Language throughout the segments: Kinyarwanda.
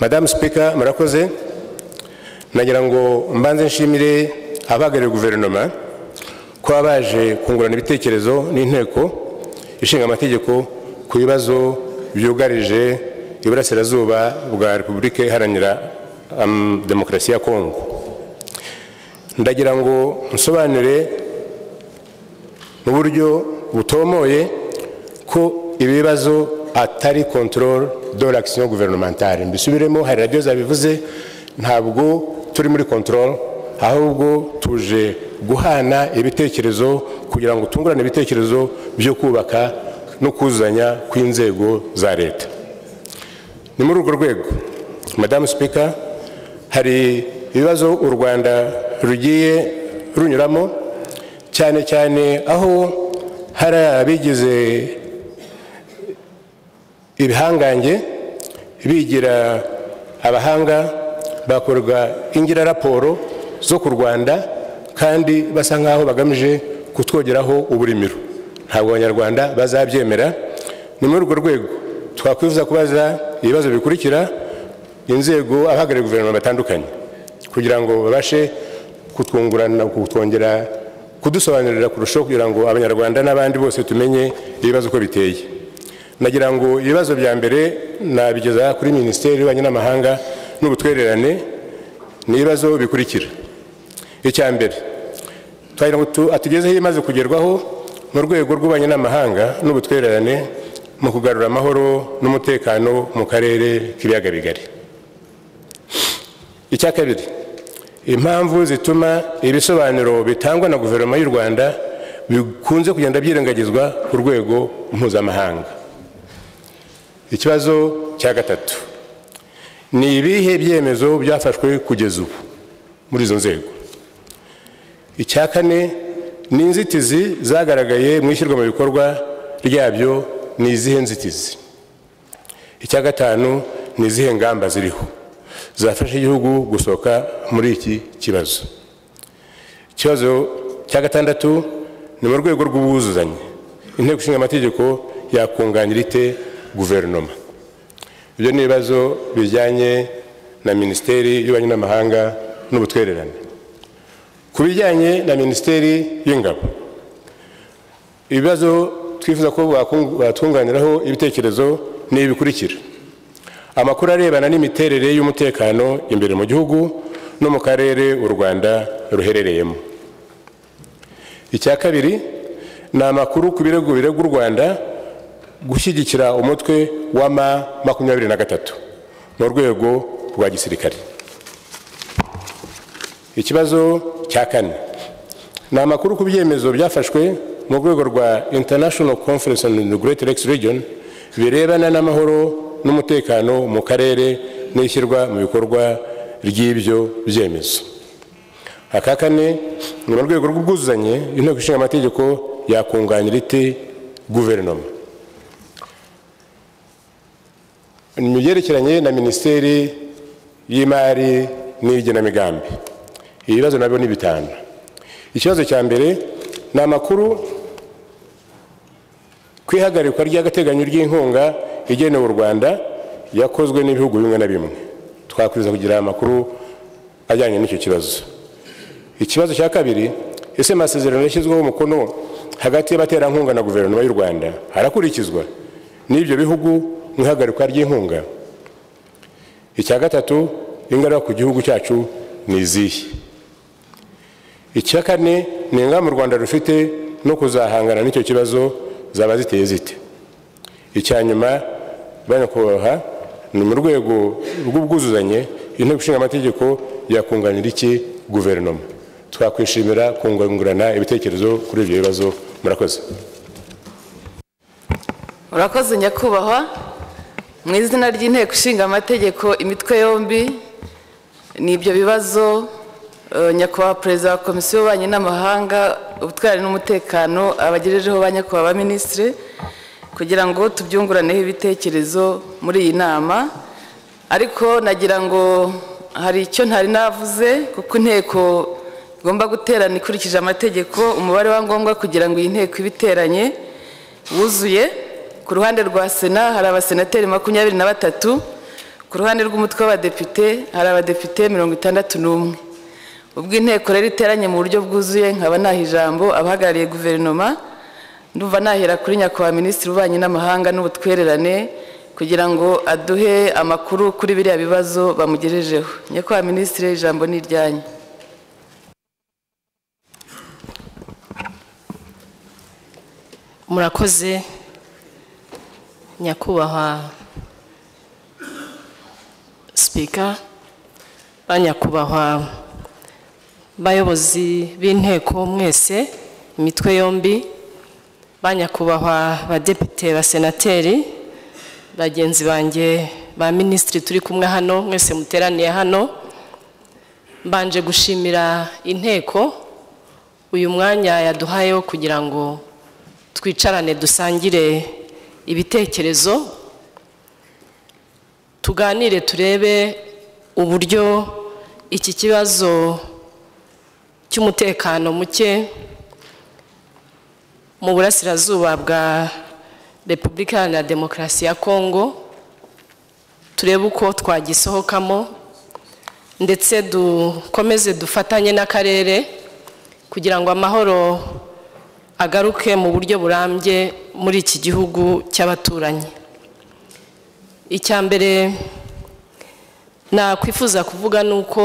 madamu sipika murakoze. Nagira ngo mbanze nshimire abahagarariye guverinoma kuba baje kungurana ibitekerezo n'inteko ishinga amategeko ku bibazo byugarije iburasirazuba bwa repubulika iharanira um, demokarasi ya kongo ndagira ngo nsobanure mu buryo butomoye ko ibi bibazo atari control de l'action gouvernementale. Mbisubiremo hari radiyo zabivuze ntabwo turi muri control ahubwo tuje guhana ibitekerezo kugira ngo tungurane ibitekerezo byo kubaka no kuzuzanya kw'inzego za leta. Ni muri urwo rwego. Madamu sipika hari ibibazo u rwanda rugiye runyuramo cyane cyane aho hari abigize ibihangange bigira abahanga bakorwa ingira raporo zo ku rwanda kandi basa nk'aho bagamije kutwogeraho uburimiro. Ntabwo abanyarwanda bazabyemera. Ni muri urwo rwego twakwifuza kubaza ibibazo bikurikira inzego abahagarariye guverinoma batandukanye kugira ngo babashe kutwungurana kutwongera kudusobanurira kurushaho kugira ngo abanyarwanda n'abandi bose tumenye ibibazo uko biteye. Nagira ngo ibibazo bya mbere nabigeza kuri minisiteri y'ububanyi n'amahanga n'ubutwererane ni ibibazo bikurikira. Icya mbere twagira ngo atugezeho ibimaze kugerwaho mu rwego rw'ububanyi n'amahanga n'ubutwererane mu kugarura amahoro n'umutekano mu karere k'ibiyaga bigari. Icya kabiri impamvu zituma ibisobanuro bitangwa na guverinoma y'u rwanda bikunze kugenda byirengagizwa ku rwego mpuzamahanga. Ikibazo cya gatatu. Ni ibihe byemezo byafashwe kugeza ubu muri izo nzego? Icya kane ni inzitizi zagaragaye mu ishyirwa mu bikorwa ryabyo ni izihe nzitizi? Icya gatanu ni izihe ngamba ziriho zafasha igihugu gusohoka muri iki kibazo? Ikibazo cya gatandatu ni mu rwego rw'ubwuzuzanye. Inteko ishinga amategeko yakunganira ite guverinoma ibyo ni ibibazo bijyanye na minisiteri y'ububanyi n'amahanga n'ubutwererane. Ku bijyanye na minisiteri y'ingabo ibibazo twifuza ko batwunganiraho ibitekerezo ni ibikurikira. Amakuru arebana n'imiterere y'umutekano imbere mu gihugu no mu karere u rwanda ruherereyemo. Icya kabiri ni amakuru ku birego birega u rwanda gushyigikira umutwe wa ma makumyabiri na gatatu mu rwego rwa gisirikare. Ikibazo cya kane. Ni amakuru ku byemezo byafashwe mu rwego rwa international conference on the great lakes region birebana n'amahoro n'umutekano mu karere n'ishyirwa mu bikorwa ry'ibyo byemezo. Aka kane ni mu rwego rw'ubwuzuzanye inteko ishinga amategeko yakunganira ite guverinoma. Mu byerekeranye na minisiteri y'imari n'igenamigambi. Ibibazo na byo ni bitanu. Ikibazo cya mbere ni amakuru ku ihagarikwa ry'agateganyo ry'inkunga igenewe u rwanda yakozwe n'ibihugu bimwe na bimwe. Twakwiza kugira amakuru ajyanye n'icyo kibazo. Ikibazo cya kabiri ese amasezerano yashyizweho umukono hagati y'abaterankunga na guverinoma y'u rwanda? Harakurikizwa. N'ibyo bihugu mu ihagarikwa ry'inkunga icya gatatu ingaruka ku gihugu cyacu ni izihe? Icya kane ni ingamba u rwanda rufite no kuzahangana n'icyo kibazo zaba ziteye zite? Icya nyuma banyakubahwa ni mu rwego rw'ubwuzuzanye inteko ishinga amategeko yakunganira iki guverinoma? Twakwishimira kungurana ibitekerezo kuri ibyo bibazo. Murakoze. Urakoze nyakubahwa. Mu izina ry'inteko ishinga amategeko imitwe yombi ni ibyo bibazo nyakubahwa perezida wa komisiyo y'ububanyi n'amahanga ubutwari n'umutekano abagejejeho ba nyakubahwa ba minisitiri kugira ngo tubyunguraneho ibitekerezo muri iyi nama. Ariko nagira ngo hari icyo ntari navuze kuko inteko igomba guterana ikurikije amategeko umubare wa ngombwa kugira ngo iyi nteko ibe iteranye wuzuye. Ku ruhande rwa sena hari abasenateri makumyabiri na batatu ku ruhande rw'umutwe w'abadepite hari abadepite mirongo itandatu n'umwe. Ubwo inteko rero iteranye mu buryo bwuzuye nkaba naha ijambo abahagarariye guverinoma ndumva nahera kuri nyakubahwa minisitiri w'ububanyi n'amahanga n'ubutwererane kugira ngo aduhe amakuru kuri biriya bibazo bamugejejeho. Nyakubahwa minisitiri ijambo ni iryanyu murakoze. Nyakubahwa sipika ba nyakubahwa bayobozi b'inteko mwese imitwe yombi ba nyakubahwa badepite basenateri bagenzi banjye ba minisitiri turi kumwe hano mwese muteraniye hano. Mbanje gushimira inteko uyu mwanya yaduhayeho kugira ngo twicarane dusangire ibitekerezo tuganire turebe uburyo iki kibazo cy'umutekano muke mu burasirazuba bwa repubulika iharanira demokarasi ya kongo. Turebe uko twagisohokamo ndetse dukomeze dufatanye n'akarere kugira ngo amahoro agaruke mu buryo burambye muri iki gihugu cy'abaturanyi. Icya mbere nakwifuza kuvuga ni uko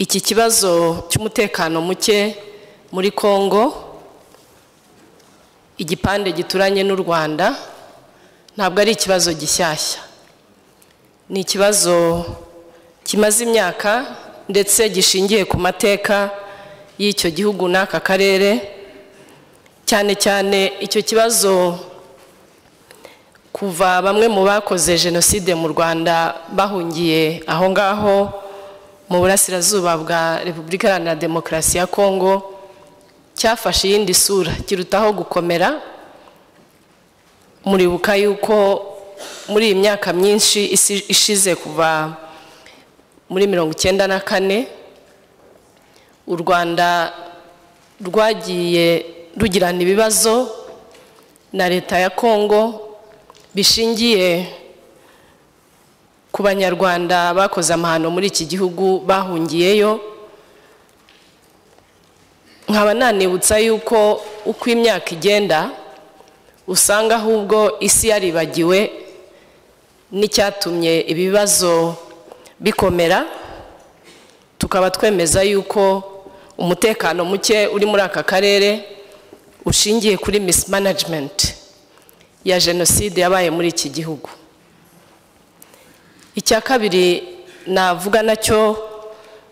iki kibazo cy'umutekano muke muri kongo igipande gituranye n'u rwanda ntabwo ari ikibazo gishyashya. Ni ikibazo kimaze imyaka ndetse gishingiye ku mateka y'icyo gihugu n'aka karere cyane cyane icyo kibazo kuva bamwe mu bakoze jenoside mu rwanda bahungiye aho ngaho mu burasirazuba bwa repubulika iharanira demokarasi ya kongo cyafashe iyindi sura kirutaho gukomera. Muribuka yuko muri iyi myaka myinshi ishize kuva muri mirongo icyenda na kane u rwanda rwagiye rugirana ibibazo na leta ya kongo bishingiye ku banyarwanda bakoze amahano muri iki gihugu bahungiyeyo. Nkaba nanibutsa yuko uko imyaka igenda usanga ahubwo isi yaribagiwe n'icyatumye ibibazo bikomera. Tukaba twemeza yuko umutekano muke uri muri aka karere ushingiye kuri misimanajimenti ya jenoside yabaye muri iki gihugu. Icya kabiri navuga na cyo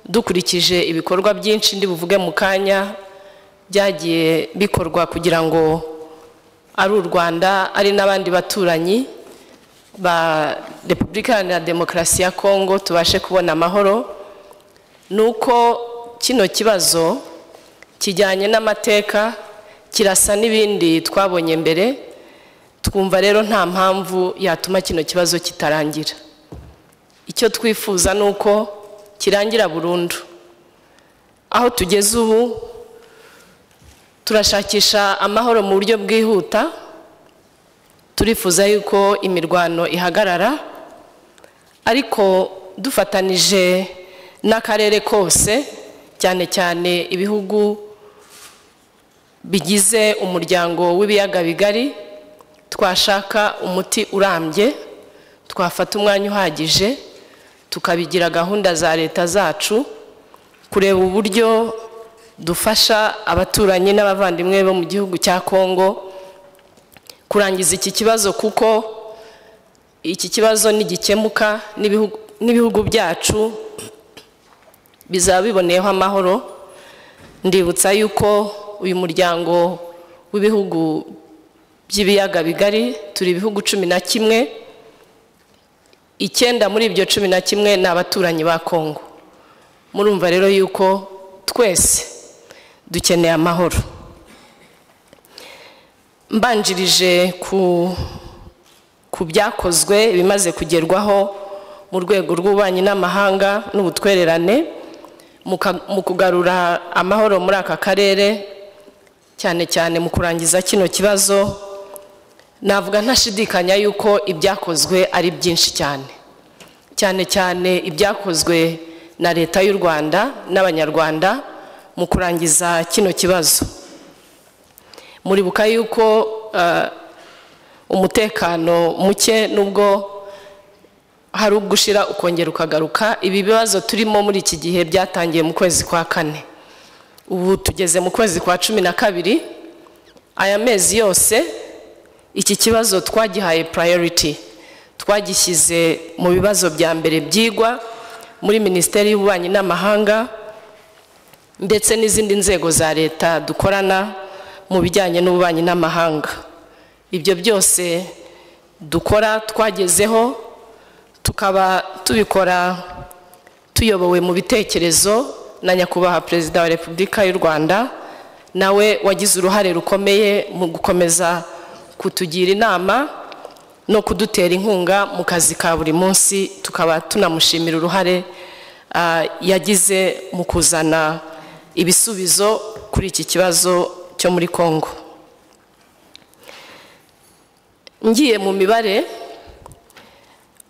dukurikije ibikorwa byinshi ndi buvuge mu kanya byagiye bikorwa kugira ngo ari u rwanda ari n'abandi baturanyi ba repubulika iharanira demokarasi ya kongo tubashe kubona amahoro ni uko kino kibazo kijyanye n'amateka kirasa n'ibindi twabonye mbere twumva rero nta mpamvu yatuma kino kibazo kitarangira. Icyo twifuza ni uko kirangira burundu. Aho tugeze ubu turashakisha amahoro mu buryo bwihuta turifuza yuko imirwano ihagarara ariko dufatanije n'akarere kose cyane cyane ibihugu bigize umuryango w'ibiyaga bigari twashaka umuti urambye twafata umwanya uhagije tukabigira gahunda za leta zacu kureba uburyo dufasha abaturanyi n'abavandimwe bo mu gihugu cya kongo kurangiza iki kibazo kuko iki kibazo nigikemuka n'ibihugu byacu bizaba biboneyeho amahoro ndibutsa yuko uyu muryango w'ibihugu by'ibiyaga bigari turi ibihugu cumi na kimwe icyenda muri ibyo cumi na kimwe ni abaturanyi ba kongo murumva rero yuko twese dukeneye amahoro. Mbanjirije ku byakozwe bimaze kugerwaho mu rwego rw'ububanyi n'amahanga n'ubutwererane. Mu kugarura amahoro muri aka karere cyane cyane mu kurangiza kino kibazo navuga ntashidikanya yuko ibyakozwe ari byinshi cyane. Cyane cyane ibyakozwe na leta y'u rwanda n'abanyarwanda mu kurangiza kino kibazo. Muribuka yuko eh, umutekano muke nubwo hari ubwo ushira ukongera ukagaruka. Ibi bibazo turimo muri iki gihe byatangiye mu kwezi kwa kane. Ubu tugeze mu kwezi kwa cumi na kabiri. Aya mezi yose iki kibazo twagihaye priority. Twagishyize mu bibazo bya mbere byigwa muri minisiteri y'ububanyi n'amahanga ndetse n'izindi nzego za leta dukorana mu bijyanye n'ububanyi n'amahanga. Ibyo byose dukora twagezeho tukaba tubikora tuyobowe mu bitekerezo na nyakubahwa perezida wa repubulika y'u rwanda nawe wagize uruhare rukomeye mu gukomeza kutugira inama no kudutera inkunga mu kazi ka buri munsi tukaba tunamushimira uruhare yagize mu kuzana ibisubizo kuri iki kibazo cyo muri congo. Ngiye mu mibare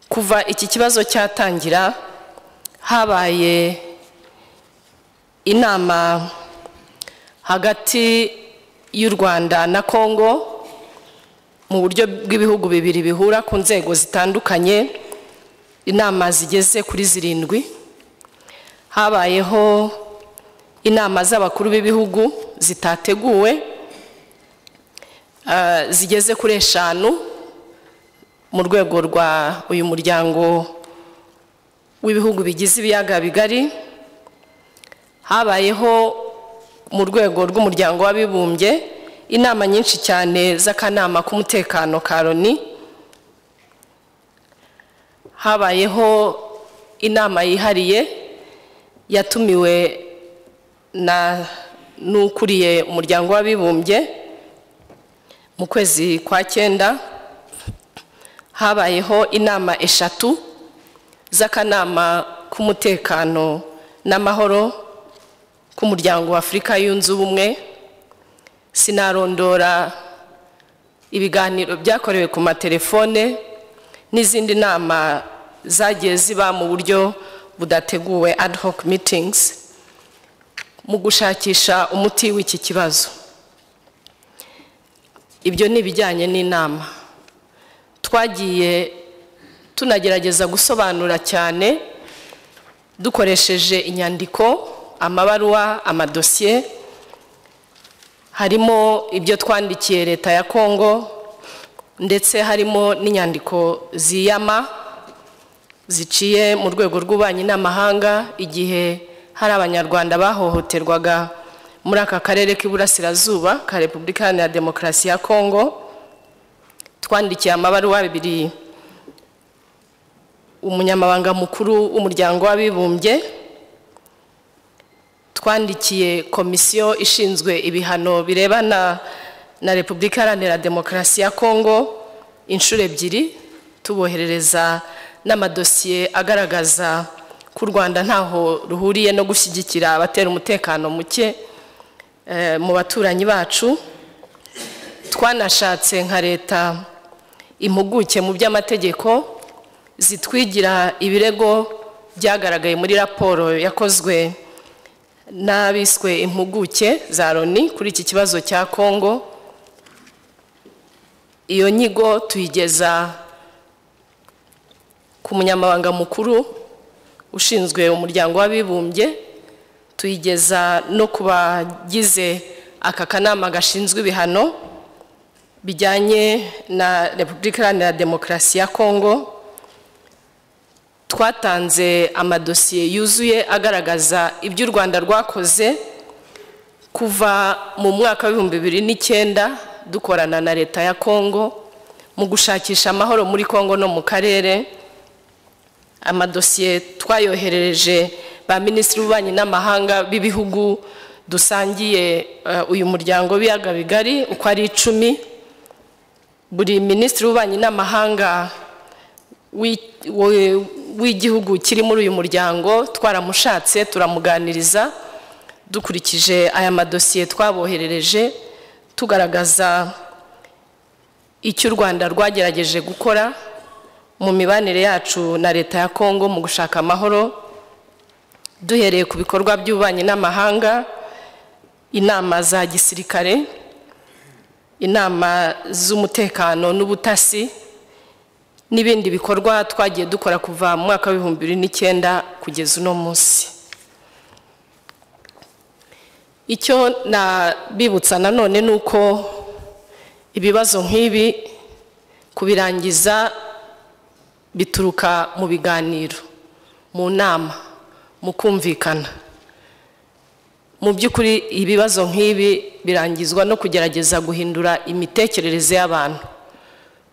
kuva iki kibazo cyatangira habaye inama hagati y'u rwanda na congo mu buryo bw'ibihugu bibiri bihura ku nzego zitandukanye inama zigeze kuri zirindwi. Habayeho inama z'abakuru b'ibihugu zitateguwe ah, zigeze kuri eshanu. Mu rwego rwa uyu muryango w'ibihugu bigize ibiyaga bigari habayeho mu rwego rw'umuryango w'abibumbye inama nyinshi cyane z'akanama k'umutekano ka loni habayeho inama yihariye yatumiwe na n'ukuriye umuryango w'abibumbye mu kwezi kwa cyenda. Habayeho inama eshatu z'akanama k'umutekano n'amahoro k'umuryango wa afurika yunze ubumwe. Sinarondora ibiganiro byakorewe ku matelefone n'izindi nama zagiye ziba mu buryo budateguwe ad hoc meetings mu gushakisha umuti w'iki kibazo. Ibyo ni ibijyanye n'inama. Twagiye tunagerageza gusobanura cyane dukoresheje inyandiko amabaruwa amadosiye. Harimo ibyo twandikiye leta ya kongo ndetse harimo n'inyandiko ziyama ziciye mu rwego rw'ububanyi n'amahanga igihe hari abanyarwanda bahohoterwaga muri aka karere k'iburasirazuba ka repubulika iharanira demokarasi ya kongo. Twandikiye amabaruwa abiri umunyamabanga mukuru w'umuryango w'abibumbye twandikiye komisiyo ishinzwe ibihano birebana na repubulika iharanira demokarasi ya kongo inshuro ebyiri tuboherereza n'amadosiye agaragaza ko u rwanda ntaho ruhuriye no gushyigikira abatera umutekano muke eh, mu baturanyi bacu. Twanashatse nka leta impuguke mu by'amategeko zitwigira ibirego byagaragaye muri raporo yakozwe n'abiswe impuguke za loni kuri iki kibazo cya kongo iyo nyigo tuyigeza ku munyamabanga mukuru ushinzwe umuryango w'abibumbye tuyigeza no ku bagize aka kanama gashinzwe ibihano bijyanye na repubulika iharanira demokarasi ya kongo twatanze amadosiye yuzuye agaragaza ibyo u rwanda rwakoze kuva mu mwaka w'ibihumbi bibiri n'icyenda dukorana na leta ya kongo mu gushakisha amahoro muri kongo no mu karere. Amadosiye twayoherereje ba minisitiri w'ububanyi n'amahanga b'ibihugu dusangiye uyu muryango w'ibiyaga bigari uko ari icumi. Buri minisitiri w'ububanyi n'amahanga w'igihugu kiri muri uyu muryango twaramushatse turamuganiriza dukurikije aya madosiye twaboherereje tugaragaza icyo u rwanda rwagerageje gukora mu mibanire yacu na leta ya kongo mu gushaka amahoro duhereye ku bikorwa by'ububanyi n'amahanga inama za gisirikare inama z'umutekano n'ubutasi n'ibindi bikorwa twagiye dukora kuva mu mwaka w'ibihumbi bibiri n'icyenda kugeza uno munsi. Icyo nabibutsa nanone ni uko ibibazo nk'ibi kubirangiza bituruka mu biganiro mu nama mu kumvikana. Mu by'ukuri ibibazo nk'ibi birangizwa no kugerageza guhindura imitekerereze y'abantu.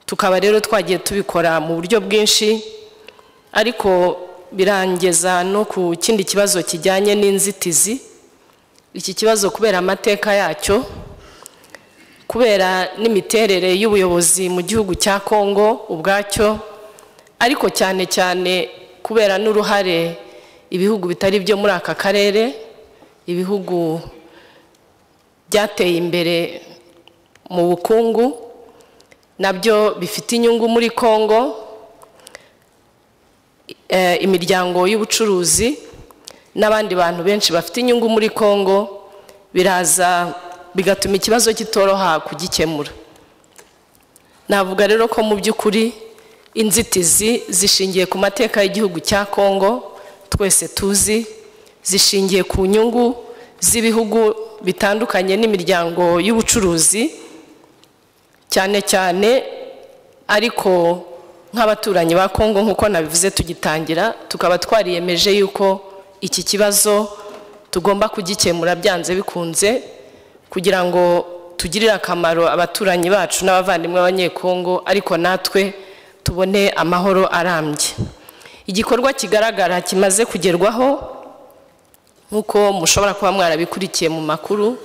Tukaba rero twagiye tubikora mu buryo bwinshi ariko birangiza no ku kindi kibazo kijyanye n'inzitizi. Iki kibazo kubera amateka yacyo kubera n'imiterere y'ubuyobozi mu gihugu cya kongo ubwacyo ariko cyane cyane kubera n'uruhare ibihugu bitari byo muri aka karere ibihugu byateye imbere mu bukungu na byo bifite inyungu muri kongo imiryango y'ubucuruzi n'abandi bantu benshi bafite inyungu muri kongo biraza bigatuma ikibazo kitoroha kugikemura. Navuga rero ko mu by'ukuri inzitizi zishingiye ku mateka y'igihugu cya kongo twese tuzi. Zishingiye ku nyungu z'ibihugu bitandukanye n'imiryango y'ubucuruzi cyane cyane ariko nk'abaturanyi ba kongo nk'uko nabivuze tugitangira tukaba twariyemeje yuko iki kibazo tugomba kugikemura byanze bikunze kugira ngo tugirire akamaro abaturanyi bacu n'abavandimwe b'abanyekongo ariko natwe tubone amahoro arambye. Igikorwa kigaragara kimaze kugerwaho nk'uko mushobora kuba mwarabikurikiye mu makuru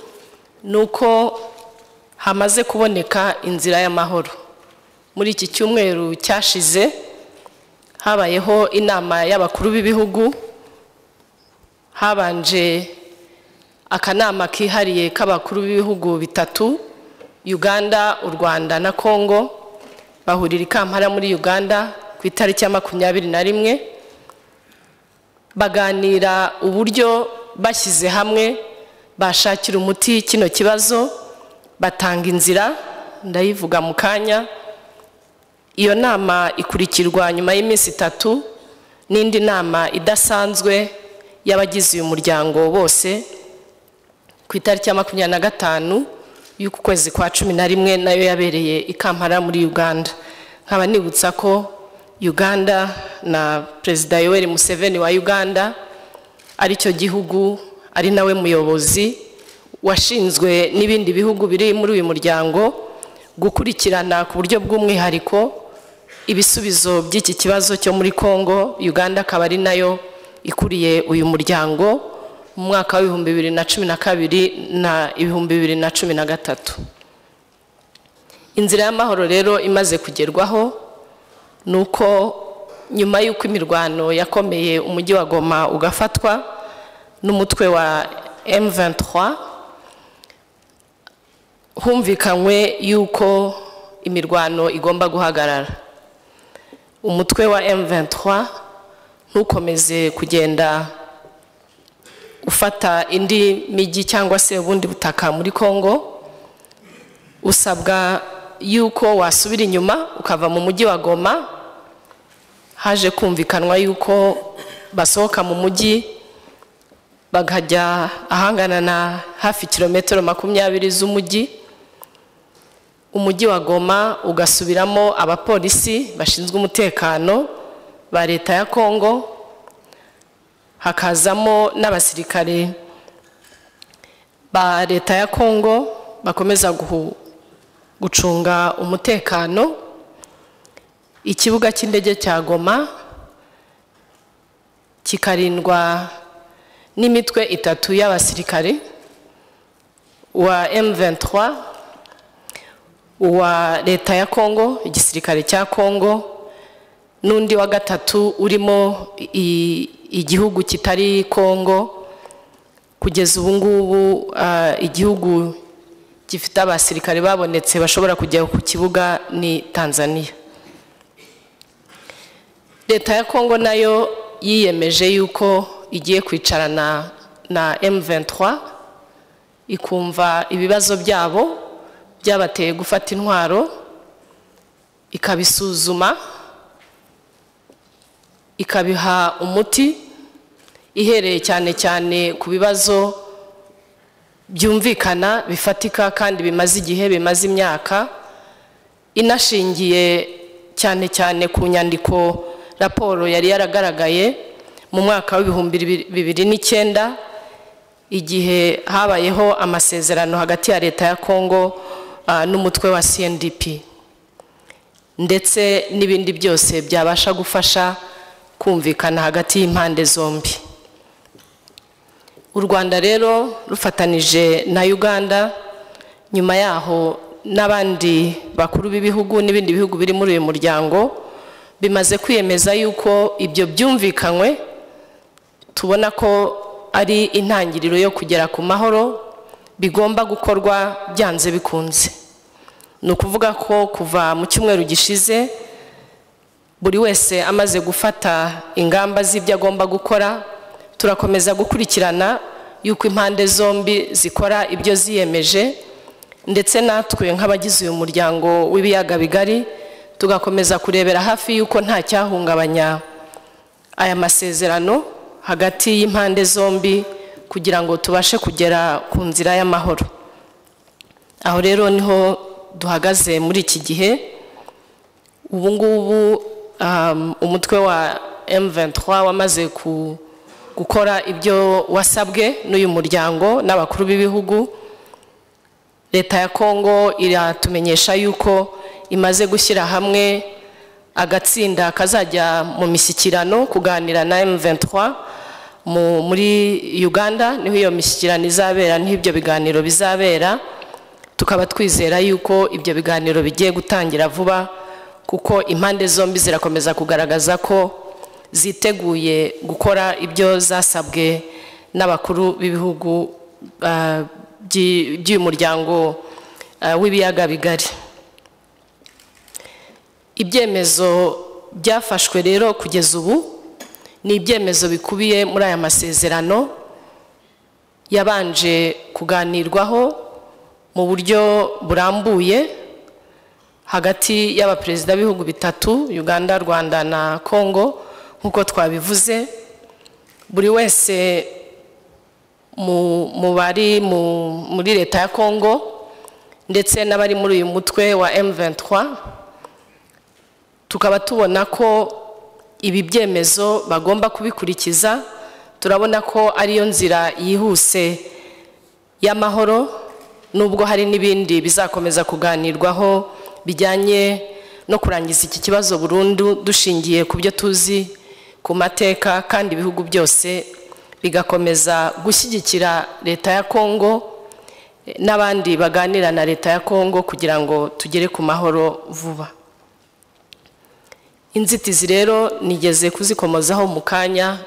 ni uko hamaze kuboneka inzira y'amahoro. Muri iki cyumweru cyashize habayeho inama y'abakuru b'ibihugu habanje akanama kihariye k'abakuru b'ibihugu bitatu uganda u rwanda na congo bahurira i kampala muri uganda ku itariki ya makumyabiri na rimwe baganira uburyo bashyize hamwe bashakira umuti kino kibazo batanga inzira ndayivuga mu kanya. Iyo nama ikurikirwa nyuma y'iminsi itatu n'indi nama idasanzwe y'abagize uyu muryango bose ku itariki ya makumyabiri na gatanu y'uku kwezi kwa cumi na rimwe na yo yabereye i kampala muri uganda. Nkaba nibutsa ko uganda na perezida yoweri museveni wa uganda ari cyo gihugu ari nawe muyobozi washinzwe n'ibindi bihugu biri muri uyu muryango gukurikirana ku buryo bw'umwihariko ibisubizo by'iki kibazo cyo muri congo uganda akaba ari na yo ikuriye uyu muryango mu mwaka w'ibihumbi bibiri na cumi na kabiri na ibihumbi bibiri na cumi na gatatu. Inzira y'amahoro rero imaze kugerwaho ni uko nyuma y'uko imirwano yakomeye umujyi wa goma ugafatwa n'umutwe wa M23 humvikanywe y'uko imirwano igomba guhagarara. Umutwe wa M23 ntukomeze kugenda ufata indi mijyi cyangwa se ubundi butaka muri Congo usabwa yuko wasubira inyuma ukava mu mujyi wa Goma haje kumvikanwa yuko basohoka mu mujyi bakajya ahangana na hafi kilometero makumyabiri z'umujyi umujyi wa Goma ugasubiramo abapolisi bashinzwe umutekano ba leta ya Congo hakazamo n'abasirikare ba leta ya Congo bakomeza gucunga umutekano. Ikibuga cy'indege cya Goma kikarindwa n'imitwe itatu y'abasirikare wa M23 uwa leta ya Congo igisirikare cya Congo n'undi wa gatatu urimo igihugu kitari Congo. Kugeza ubu ngubu igihugu gifite abasirikare babonetse bashobora kujya ku kibuga ni tanzania. Leta ya kongo na yo yiyemeje yuko igiye kwicarana na M23 ikumva ibibazo byabo byabateye gufata intwaro ikabisuzuma ikabiha umuti ihereye cyane cyane ku bibazo byumvikana bifatika kandi bimaze igihe bimaze imyaka inashingiye cyane cyane ku nyandiko raporo yari yaragaragaye mu mwaka w'ibihumbi bibiri n'icyenda igihe habayeho amasezerano hagati ya leta ya kongo n'umutwe wa cndp ndetse n'ibindi byose byabasha gufasha kumvikana hagati y'impande zombi. U rwanda rero rufatanije na uganda nyuma yaho n'abandi bakuru b'ibihugu n'ibindi bihugu biri muri uyu muryango bimaze kwiyemeza yuko ibyo byumvikanywe tubona ko ari intangiriro yo kugera ku mahoro bigomba gukorwa byanze bikunze. Ni ukuvuga ko kuva mu cyumweru gishize buri wese amaze gufata ingamba z'ibyo agomba gukora turakomeza gukurikirana yuko impande zombi zikora ibyo ziyemeje ndetse natwe nk'abagize uyu muryango w'ibiyaga bigari tugakomeza kurebera hafi yuko nta cyahungabanya aya masezerano hagati y'impande zombi kugira ngo tubashe kugera ku nzira y'amahoro. Aho rero ni ho duhagaze muri iki gihe. Ubu ngubu umutwe wa M23 wamaze gukora ibyo wasabwe n'uyu muryango n'abakuru b'ibihugu. Leta ya kongo iratumenyesha yuko imaze gushyira hamwe agatsinda kazajya mu mishyikirano kuganira na M23 muri uganda ni ho iyo mishyikirano izabera ni ho ibyo biganiro bizabera. Tukaba twizera yuko ibyo biganiro bigiye gutangira vuba kuko impande zombi zirakomeza kugaragaza ko ziteguye gukora ibyo zasabwe n'abakuru b'ibihugu by'uyu muryango w'ibiyaga bigari. Ibyemezo byafashwe rero kugeza ubu ni ibyemezo bikubiye muri aya masezerano yabanje kuganirwaho mu buryo burambuye hagati y'abaperezida b'ibihugu bitatu uganda rwanda na congo nk'uko twabivuze. Buri wese mu bari muri leta ya congo ndetse n'abari muri uyu mutwe wa M23 tukaba tubona ko ibi byemezo bagomba kubikurikiza turabona ko ariyo nzira yihuse y'amahoro nubwo hari n'ibindi bizakomeza kuganirwaho bijyanye no kurangiza iki kibazo burundu dushingiye ku byo tuzi ku mateka kandi ibihugu byose bigakomeza gushyigikira leta ya kongo n'abandi baganira na leta ya kongo kugira ngo tugere ku mahoro vuba. Inzitizi rero nigeze kuzikomozaho mu kanya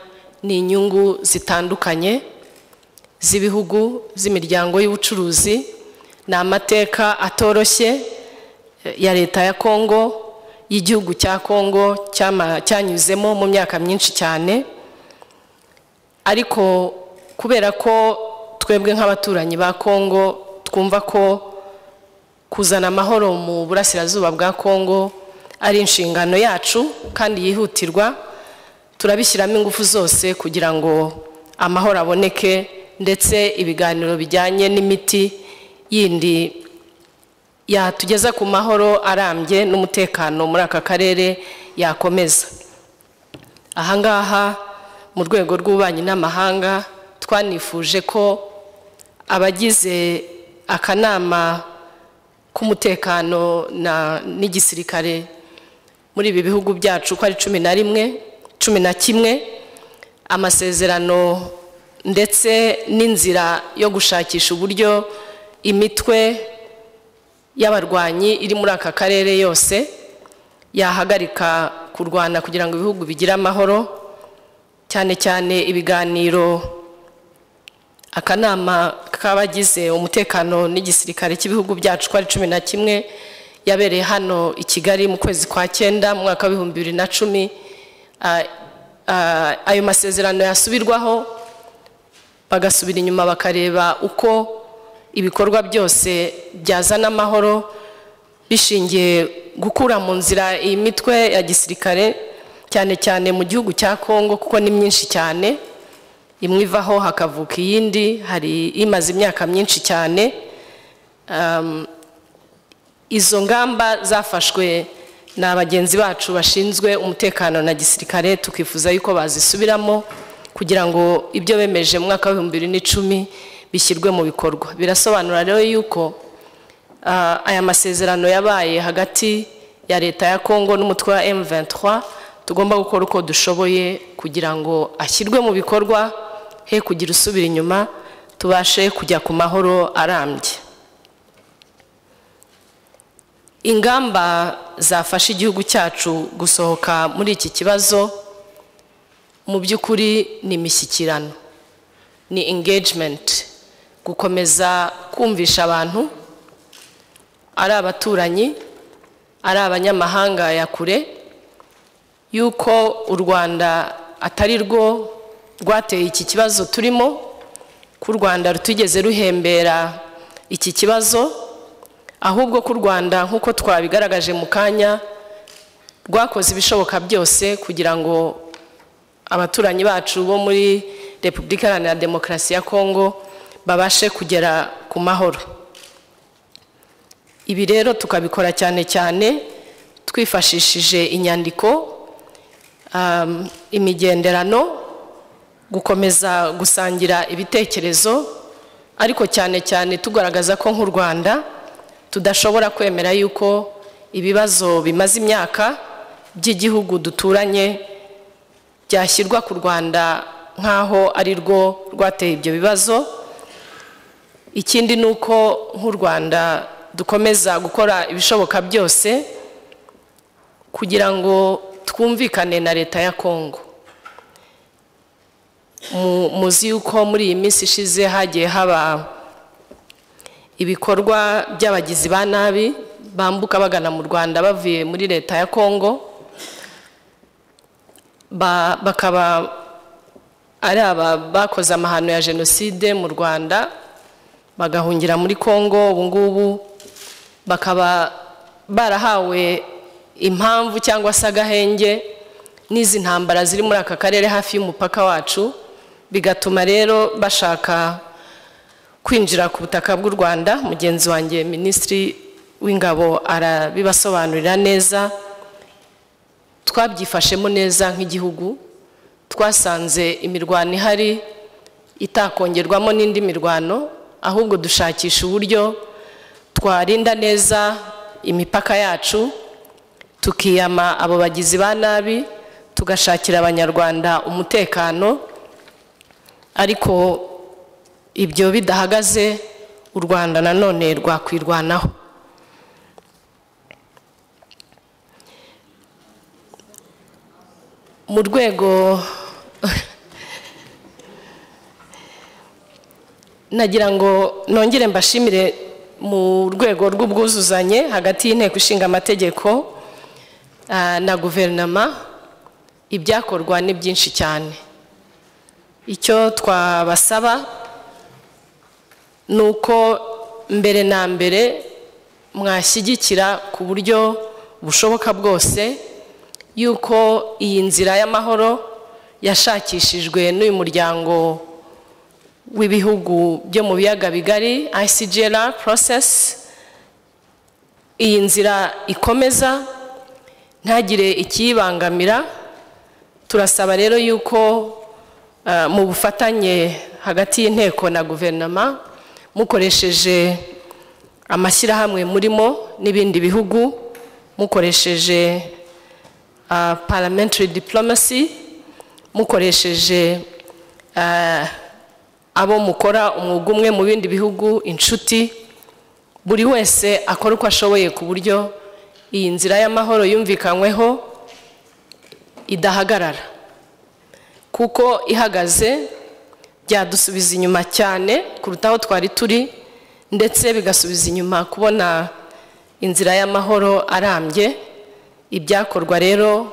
ni inyungu zitandukanye z'ibihugu z'imiryango y'ubucuruzi ni amateka atoroshye ya leta ya kongo y'igihugu cya kongo cyanyuzemo mu myaka myinshi cyane. Ariko kubera ko twebwe nk'abaturanyi ba kongo twumva ko kuzana amahoro mu burasirazuba bwa kongo ari inshingano yacu kandi yihutirwa turabishyiramo ingufu zose kugira ngo amahoro aboneke ndetse ibiganiro bijyanye n'imiti yindi yatugeza ku mahoro arambye n'umutekano muri aka karere yakomeza. Ahangaha mu rwego rw'ububanyi n'amahanga twanifuje ko abagize akanama k'umutekano n'igisirikare muri ibi bihugu byacu uko ari cumi na rimwe cumi na kimwe amasezerano ndetse n'inzira yo gushakisha uburyo imitwe y'abarwanyi iri muri aka karere yose yahagarika kurwana kugira ngo ibihugu bigire amahoro cyane cyane ibiganiro akanama k'abagize umutekano n'igisirikare cy'ibihugu byacu ko ari cumi na kimwe yabereye hano i kigali mu kwezi kwa cyenda mu mwaka w'ibihumbi bibiri na cumi. Ayo masezerano yasubirwaho bagasubira inyuma bakareba uko ibikorwa byose byazana amahoro bishingiye gukura mu nzira iyi mitwe ya gisirikare cyane cyane mu gihugu cya kongo kuko ni myinshi cyane. Imwe ivaho hakavuka iyindi hari imaze imyaka myinshi cyane. Izo ngamba zafashwe na bagenzi bacu bashinzwe umutekano na gisirikare tukifuza yuko bazisubiramo kugira ngo ibyo bemeje mu mwaka w'ibihumbi bibiri n'icumi bishyirwe mu bikorwa. Birasobanura rero yuko ah, aya masezerano yabaye hagati ya leta ya kongo n'umutwe wa M23 tugomba gukora uko dushoboye kugira ngo ashyirwe mu bikorwa he kugira usubira inyuma tubashe kujya ku mahoro arambye. Ingamba zafasha igihugu cyacu gusohoka muri iki kibazo mu by'ukuri ni imishyikirano ni engagement. Gukomeza kumvisha abantu ari abaturanyi ari abanyamahanga ya kure yuko u rwanda atari rwo rwateye iki kibazo turimo ko u rwanda rutigeze ruhembera iki kibazo ahubwo ko u rwanda nk'uko twabigaragaje mu kanya rwakoze ibishoboka byose kugira ngo abaturanyi bacu bo muri repubulika iharanira demokarasi ya kongo babashe kugera ku mahoro. Ibi rero tukabikora cyane cyane twifashishije inyandiko um, imigenderano gukomeza gusangira ibitekerezo ariko cyane cyane tugaragaza ko nk'u rwanda tudashobora kwemera yuko ibibazo bimaze imyaka by'igihugu duturanye byashyirwa ku rwanda nk'aho ari rwo rwateye ibyo bibazo. Ikindi ni uko nk'u rwanda dukomeza gukora ibishoboka byose kugira ngo twumvikane na leta ya kongo Mu- muzi yuko muri iyi minsi ishize hagiye haba ibikorwa by'abagizi ba nabi bambuka bagana mu rwanda bavuye muri leta ya kongo Ba- bakaba ari aba bakoze amahano ya jenoside mu rwanda bagahungira muri kongo ubu ngubu bakaba barahawe impamvu cyangwa se agahenge n'izi ntambara ziri muri aka karere hafi y'umupaka wacu bigatuma rero bashaka kwinjira ku butaka bw'u rwanda mugenzi wanjye minisitiri w'ingabo arabibasobanurira neza. Twabyifashemo neza nk'igihugu twasanze imirwano ihari itakongerwamo n'indi mirwano ahubwo dushakisha uburyo twarinda neza imipaka yacu tukiyama abo bagizi ba nabi tugashakira abanyarwanda umutekano ariko ibyo bidahagaze u rwanda nanone rwakwirwanaho. Mu rwego nagira ngo nongere mbashimire mu rwego rw'ubwuzuzanye hagati y'inteko ishinga amategeko na guverinoma ibyakorwa ni byinshi cyane. Icyo twabasaba ni uko mbere na mbere mwashyigikira ku buryo bushoboka bwose yuko iyi nzira y'amahoro yashakishijwe n'uyu muryango w'ibihugu byo mu biyaga bigari ICGLR process. Iyi nzira ikomeza ntagire ikiyibangamira. Turasaba rero yuko uh, mu bufatanye hagati y'inteko na guverinoma mukoresheje amashyirahamwe murimo n'ibindi bihugu mukoresheje uh, parliamentary diplomacy mukoresheje uh, abo mukora umwuga umwe mu bindi bihugu inshuti buri wese akora uko ashoboye ku buryo iyi nzira y'amahoro yumvikanyweho idahagarara. Kuko ihagaze byadusubiza inyuma cyane kuruta aho twari turi ndetse bigasubiza inyuma kubona inzira y'amahoro arambye. Ibyakorwa rero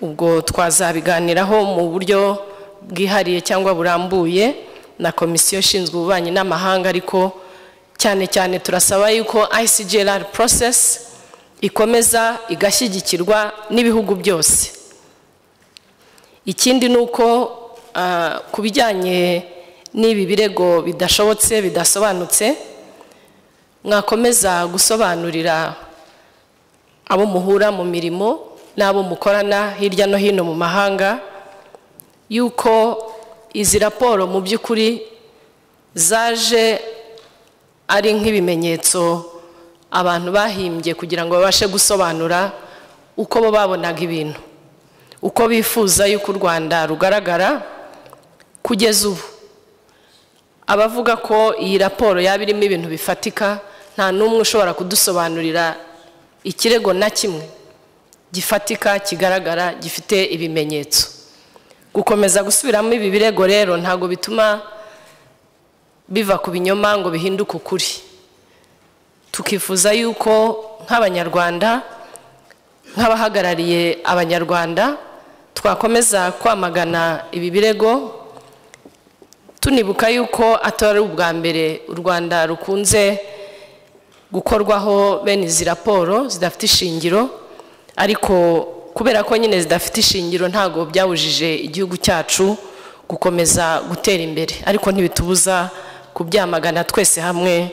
ubwo twazabiganiraho mu buryo bwihariye cyangwa burambuye na komisiyo ishinzwe ububanyi n'amahanga ariko cyane cyane turasaba yuko ICGLR process ikomeza igashyigikirwa n'ibihugu byose. Ikindi ni uko ku bijyanye n'ibi birego bidashobotse bidasobanutse mwakomeza gusobanurira abo muhura mu mirimo n'abo mukorana hirya no hino mu mahanga yuko izi raporo mu by'ukuri zaje ari nk'ibimenyetso abantu bahimbye kugira ngo babashe gusobanura uko bo babonaga ibintu. Uko bifuza yuko u rwanda rugaragara kugeza ubu. Abavuga ko iyi raporo yaba irimo ibintu bifatika nta n'umwe ushobora kudusobanurira ikirego na kimwe. Gifatika kigaragara gifite ibimenyetso. Gukomeza gusubiramo ibi birego rero ntabwo bituma biva ku binyoma ngo bihinduke ukuri. Tukifuza yuko nk'abanyarwanda nk'abahagarariye abanyarwanda twakomeza kwamagana ibi birego tunibuka yuko atari ubwa mbere u rwanda rukunze gukorwaho bene izi raporo zidafite ishingiro ariko kubera ko nyine zidafite ishingiro ntabwo byabujije igihugu cyacu gukomeza gutera imbere. Ariko ntibitubuza kubyamagana twese hamwe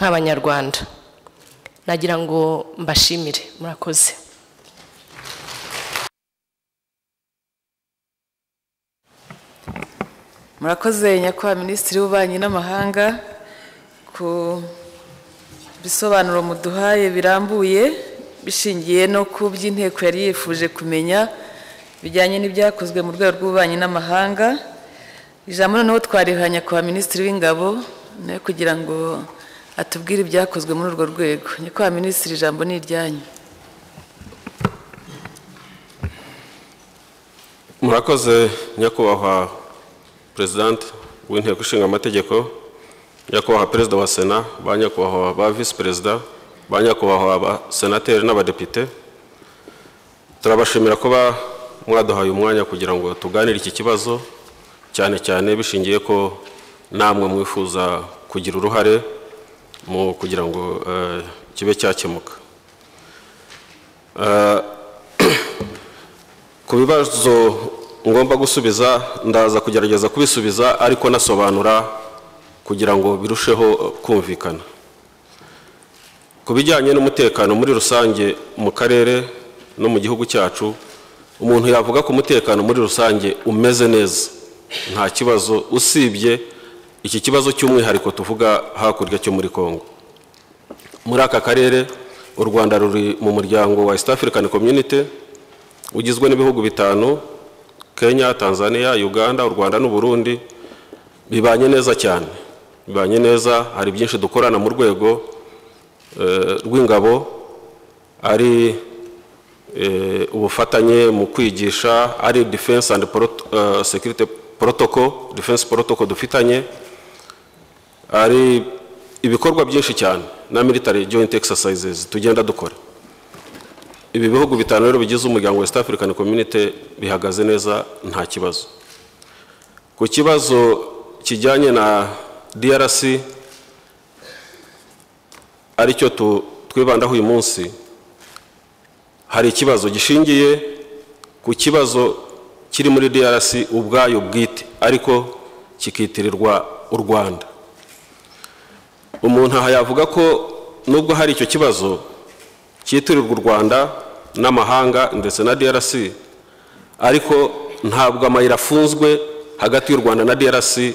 nk'abanyarwanda. Nagira ngo mbashimire. Murakoze. Murakoze nyakubahwa minisitiri w'ububanyi n'amahanga ku bisobanuro muduhaye birambuye bishingiye no ku by'inteko yari yifuje kumenya bijyanye n'ibyakozwe mu rwego rw'ububanyi n'amahanga. Ijambo noneho twariha nyakubahwa minisitiri w'ingabo nawe kugira ngo atubwire ibyakozwe muri urwo rwego. Nyakubahwa minisitiri ijambo ni iryanyu. Murakoze nyakubahwa perezidante w'inteko ishinga amategeko nyakubahwa perezida wa sena ba nyakubahwa ba visi perezida ba nyakubahwa ba senateri n'abadepite turabashimira kuba mwaduhaye umwanya kugira ngo tuganire iki kibazo cyane cyane bishingiye ko namwe mwifuza kugira uruhare mu kugira ngo eh, kibe cyakemuka. Eh, ku bibazo ngomba gusubiza ndaza kugerageza kubisubiza ariko nasobanura kugira ngo birusheho kumvikana. Ku bijyanye n'umutekano muri rusange mu karere no mu gihugu cyacu umuntu yavuga ko umutekano muri rusange umeze neza. Nta kibazo usibye iki kibazo cy'umwihariko tuvuga hakurya cyo muri congo muri aka karere u rwanda ruri mu muryango wa east african community ugizwe n'ibihugu bitanu kenya tanzania uganda u rwanda n'uburundi bibanye neza cyane. Bibanye neza hari byinshi dukorana mu rwego eh, rw'ingabo ari eh, ubufatanye mu kwigisha ari defense and eh, security protocol defense protocol dufitanye ari ibikorwa byinshi cyane na military joint exercises tugenda dukora. Ibi bihugu bitanu rero bigize umuryango wa West African Community bihagaze neza nta kibazo. Ku kibazo kijyanye na DRC ari cyo twibandaho uyu munsi hari ikibazo gishingiye ku kibazo kiri muri DRC ubwayo bwite ariko kikitirirwa u Rwanda. Umuntu aha yavuga ko nubwo hari icyo kibazo cyitirirwa u Rwanda n'amahanga ndetse na DRC ariko ntabwo amayira afunzwe hagati y'u Rwanda na DRC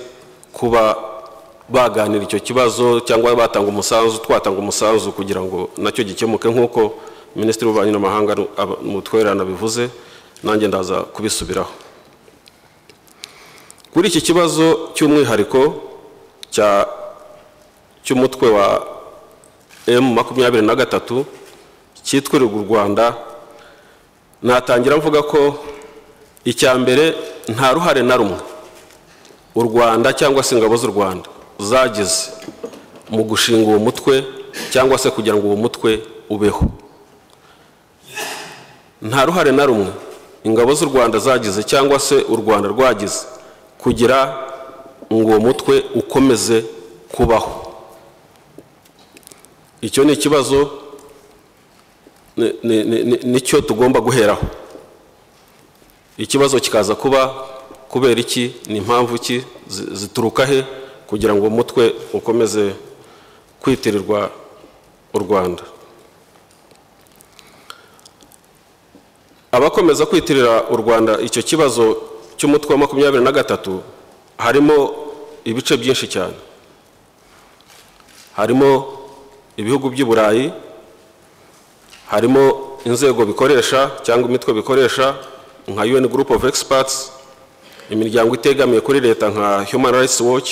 kuba baganira icyo kibazo cyangwa batanga umusanzu twatanga umusanzu kugira ngo na cyo gikemuke nk'uko minisitiri w'ububanyi n'amahanga aba- mu twererano bivuze nanjye ndaza kubisubiraho. Kuri iki kibazo cy'umwihariko cy'umutwe wa M makumyabiri na gatatu cyitwirirwa u Rwanda. Natangira mvuga ko icya mbere nta ruhare na rumwe u rwanda cyangwa se ingabo z'u rwanda zagize mu gushinga uwo mutwe cyangwa se kugira ngo uwo mutwe ubeho. Nta ruhare na rumwe ingabo z'u rwanda zagize cyangwa se u rwanda rwagize kugira ngo uwo mutwe ukomeze kubaho. Icyo ni ikibazo ni cyo tugomba guheraho. Ikibazo kikaza kuba kubera iki ni impamvu ki zi- zituruka he kugira ngo umutwe ukomeze kwitirirwa u rwanda? Abakomeza kwitirira u rwanda icyo kibazo cy'umutwe wa makumyabiri na gatatu harimo ibice byinshi cyane. Harimo ibihugu by'i burayi harimo inzego bikoresha cyangwa imitwe bikoresha nka UN Group of Experts imiryango itegamiye kuri leta nka Human Rights Watch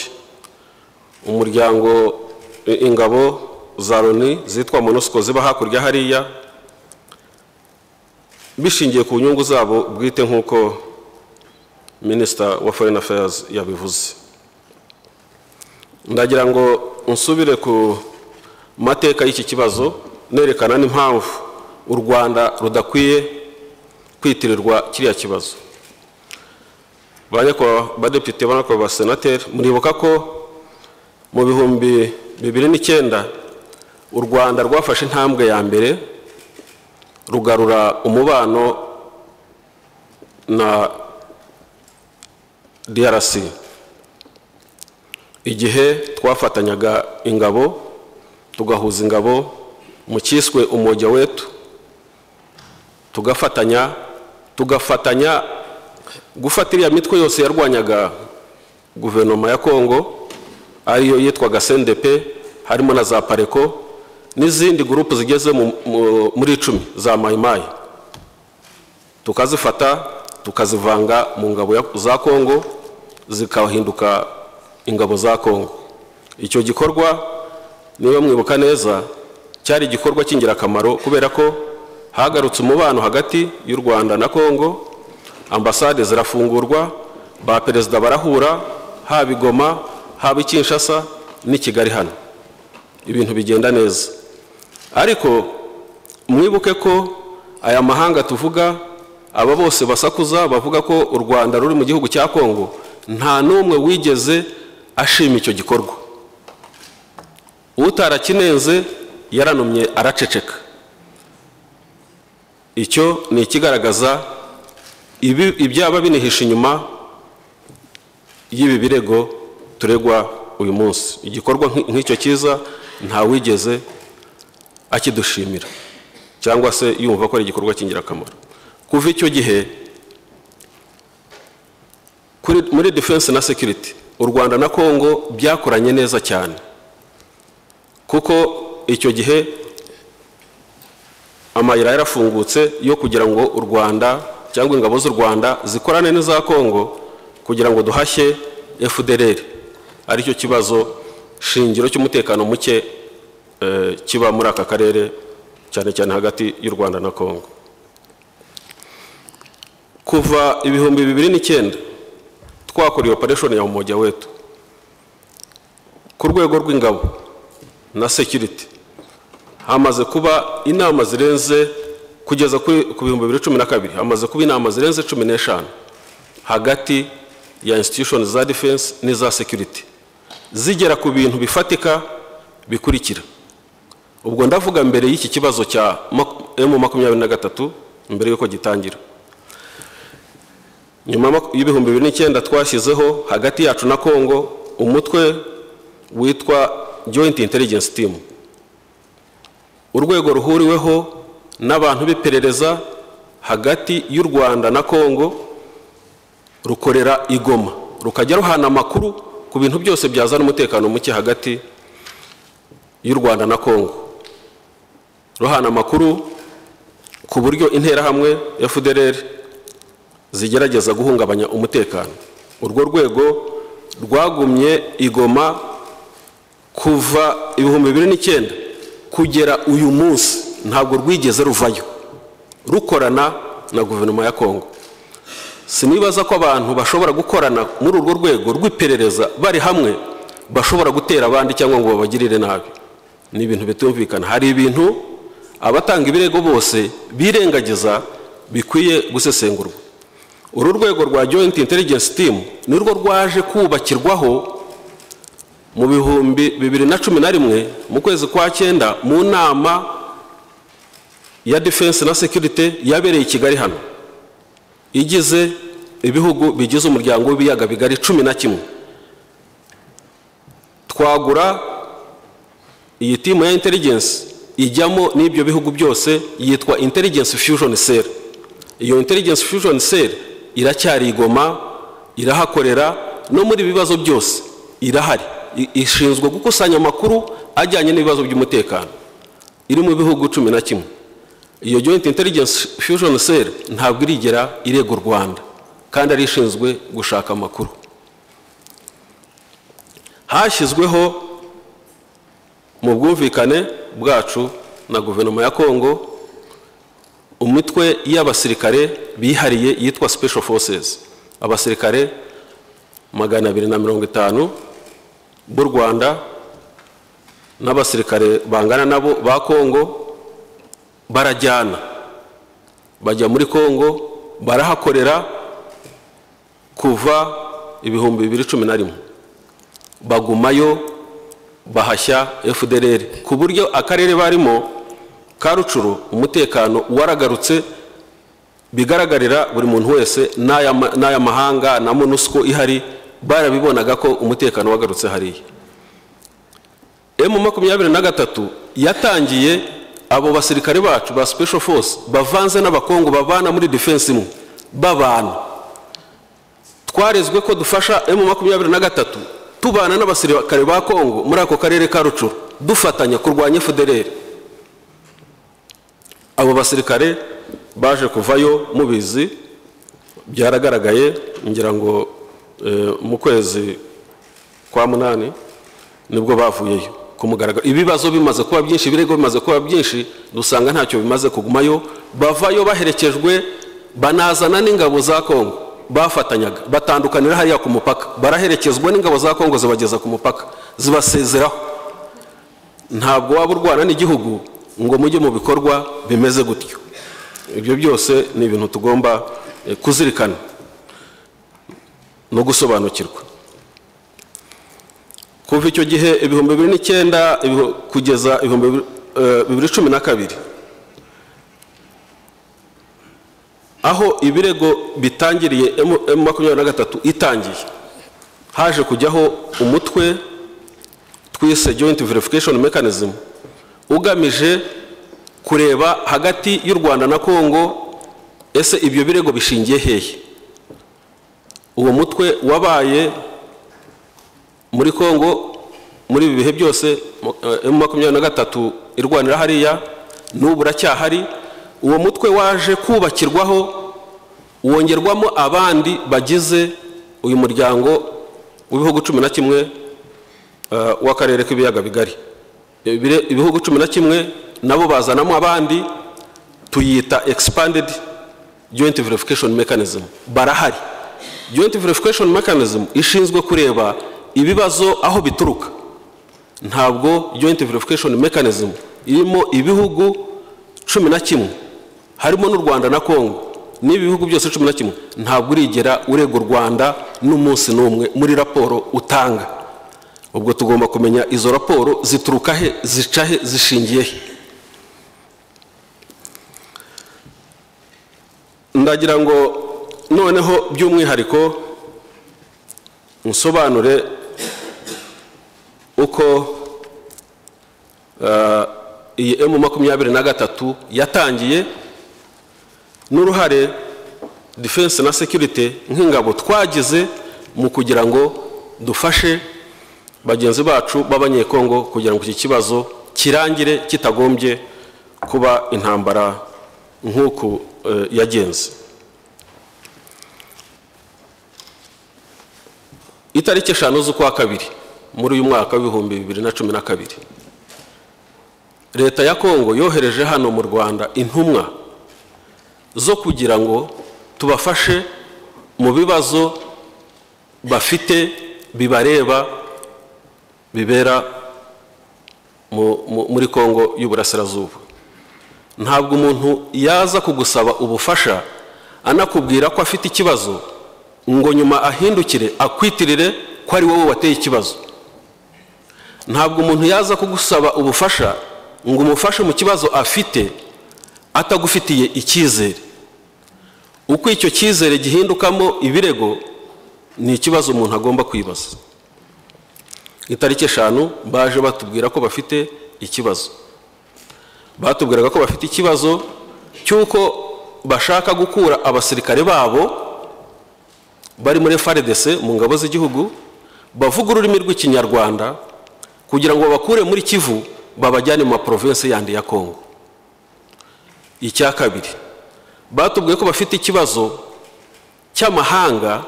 umuryango ingabo za Loni zitwa MONUSCO ziba hakurya hariya bishingiye ku nyungu zabo bwite nk'uko minisita wa foreign affairs yabivuze. Ndagira ngo nsubire ku mateka y'iki kibazo nerekana n'impamvu. U rwanda rudakwiye kwitirirwa kiriya kibazo. Badepite banyakubahwa basenateri muribuka ko mu bihumbi bibiri n'icyenda u rwanda rwafashe intambwe ya mbere rugarura umubano na DRC igihe twafatanyaga ingabo tugahuza ingabo mu cyiswe umujya wetu. Tugafatanya tugafatanya gufata iriya mitwe yose yarwanyaga guverinoma ya kongo ariyo yitwaga sendepe harimo na za pareko n'izindi gurupu zigeze mu- mu- muri icumi za mayimayi tukazifata tukazivanga mu ngabo za kongo zikahinduka ingabo za kongo. Icyo gikorwa niba mwibuka neza cyari igikorwa cy'ingirakamaro kubera ko hagarutse umubano hagati y'u rwanda na kongo ambasade zirafungurwa ba perezida barahura haba i goma haba i kinshasa n'i kigali hano. Ibintu bigenda neza. Ariko mwibuke ko aya mahanga tuvuga aba bose basakuza bavuga ko u rwanda ruri mu gihugu cya kongo nta n'umwe wigeze ashima icyo gikorwa. Utarakinenze yaranumye araceceka. Icyo ni ikigaragaza ibyaba binihishe inyuma y'ibi birego turegwa uyu munsi. Igikorwa nk'i- nk'icyo cyiza ntawigeze akidushimira cyangwa se yumva ko ari igikorwa cy'ingirakamaro. Kuva icyo gihe muri defense na security u rwanda na congo byakoranye neza cyane kuko icyo gihe amayira yarafungutse yo kugira ngo u rwanda cyangwa ingabo z'u rwanda zikorane n'iza congo kugira ngo duhashye fdr ari cyo kibazo shingiro cy'umutekano muke eh, kiba muri aka karere cyane cyane hagati y'u rwanda na congo. Kuva ibihumbi bibiri n'icyenda twakoreye operation ya umoja wetu ku rwego rw'ingabo na security. Hamaze kuba inama zirenze kugeza ku bihumbi bibiri cumi na kabiri. Hamaze kuba inama zirenze cumi n'eshanu. Hagati ya institution za defense n'iza security. Zigera ku bintu bifatika bikurikira. Ubwo ndavuga mbere y'iki kibazo cya emu makumyabiri na gatatu mbere y'uko gitangira. Nyuma y'ibihumbi bibiri n'icyenda twashyizeho hagati yacu na congo umutwe witwa joint intelligence team. Urwego ruhuriweho n'abantu b'iperereza hagati y'u rwanda na congo rukorera igoma rukajya ruhana amakuru ku bintu byose byazana umutekano muke hagati y'u rwanda na congo. Ruhana amakuru ku buryo interahamwe fdr zigerageza guhungabanya umutekano. Urwo rwego rwagumye igoma kuva ibihumbi bibiri n'icyenda. Kugera uyu munsi. Ntabwo rwigeze ruvayo. Rukorana na guverinoma ya kongo sinibaza ko abantu bashobora gukorana muri urwo rwego rw'iperereza bari hamwe bashobora gutera abandi cyangwa ngo babagirire nabi. Ni ibintu bitumvikana. Hari ibintu abatanga ibirego bose birengagiza bikwiye gusesengurwa. Uru rwego rwa joint intelligence team ni rwo rwaje kubakirwaho mu bihumbi bibiri na cumi na rimwe mu kwezi kwa cyenda mu nama ya defense na security yabereye i kigali hano. Igize ibihugu bigize umuryango w'ibiyaga bigari cumi na kimwe. Twagura iyi timu ya intelligence ijyamo n'ibyo bihugu byose yitwa intelligence fusion cell. Iyo intelligence fusion cell iracyari igoma irahakorera no muri ibibazo byose irahari. Ishinzwe gukusanya amakuru ajyanye n'ibibazo by'umutekano. Iri mu bihugu cumi na kimwe. Iyo joint intelligence fusion cell ntabwo irigera irega u rwanda kandi ari ishinzwe gushaka amakuru. Hashyizweho mu bwumvikane bwacu na guverinoma ya kongo imitwe y'abasirikare bihariye yitwa special forces. Abasirikare magana abiri na mirongo itanu b'u rwanda n'abasirikare bangana nabo ba kongo barajyana. Bajya muri kongo barahakorera kuva ibihumbi bibiri cumi na rimwe. Bagumayo bahashya fdr ku buryo akarere barimo ka rucuru umutekano waragarutse bigaragarira buri muntu wese n'aya ma- n'aya mahanga na monusco ihari barabibonaga ko umutekano wagarutse hariya. Emu makumyabiri na gatatu yatangiye abo basirikare bacu ba special force bavanze n'abakongo babana muri defense imwe babana. Twarezwe ko dufasha emu makumyabiri na gatatu tubana n'abasirikare ba kongo muri ako karere ka rucuru dufatanya kurwanya fdr abo basirikare baje kuvayo mubizi byaragaragaye ngira ngo mu kwezi kwa munani ni bwo bavuyeyo ku mugaragaro ibibazo bimaze kuba byinshi ibirego bimaze kuba byinshi dusanga ntacyo bimaze kugumayo. Bavayo baherekejwe banazana n'ingabo za kongo bafatanyaga batandukanira hariya ku mupaka. Baraherekezwa n'ingabo za kongo zibageza ku mupaka zibasezeraho. Ntabwo waba urwana n'igihugu ngo mujye mu bikorwa bimeze gutyo. Ibyo byose ni ibintu tugomba eh, kuzirikana. No gusobanukirwa. Kuva icyo gihe ibihumbi bibiri n'icyenda kugeza ibihumbi eh, bibiri cumi na kabiri aho ibirego bitangiriye emu makumyabiri na gatatu itangiye. Haje kujyaho umutwe twise joint verification mechanism ugamije kureba hagati y'u rwanda na kongo ese ibyo birego bishingiye hehe? Uwo mutwe wabaye muri kongo muri ibi bihe byose emu makumyabiri na gatatu irwanira hariya n'ubu uracyahari. Uwo mutwe waje kubakirwaho wongerwamo abandi bagize uyu muryango w'ibihugu cumi na kimwe eh, w'akarere k'ibiyaga bigari. Ibihugu cumi na kimwe nabo bazanamo abandi tuyita expanded joint verification mechanism. Barahari. Joint verification mechanism ishinzwe kureba ibibazo aho bituruka. Ntabwo joint verification mechanism irimo ibihugu cumi na kimwe. Harimo n'u rwanda na kongo n'ibi bihugu byose cumi na kimwe. Ntabwo urigera urega u rwanda n'umunsi n'umwe muri raporo utanga. Ubwo tugomba kumenya izo raporo zituruka he zica he zishingiye he? Ndagira ngo noneho by'umwihariko nsobanure uko eh, iyi emu makumyabiri na gatatu yatangiye n'uruhare defense na security nk'ingabo twagize mu kugira ngo dufashe bagenzi bacu b'abanyekongo kugira ngo iki kibazo kirangire kitagombye kuba intambara nk'uku eh, yagenze. Itariki eshanu z'ukwa kabiri muri uyu mwaka w'ibihumbi bibiri na cumi na kabiri. Leta ya kongo yohereje hano mu rwanda intumwa zo kugira ngo tubafashe mu bibazo bafite bibareba bibera mu- mu- muri kongo y'uburasirazuba. Ntabwo umuntu yaza kugusaba ubufasha anakubwira ko afite ikibazo ngo nyuma ahindukire akwitirire ko ari wowe wateye ikibazo. Ntabwo umuntu yaza kugusaba ubufasha ngo umufashe mu kibazo afite atagufitiye icyizere. Uko icyo cyizere gihindukamo ibirego ni ikibazo umuntu agomba kwibaza. Itariki eshanu baje batubwira ko bafite ikibazo. Batubwiraga ko bafite ikibazo cy'uko bashaka gukura abasirikare babo bari muri FARDC mu ngabo z'igihugu bavuga ururimi rw'ikinyarwanda kugira ngo babakure muri kivu babajyane mu maprovinsi yandi ya kongo icya kabiri batubwiye ko bafite ikibazo cy'amahanga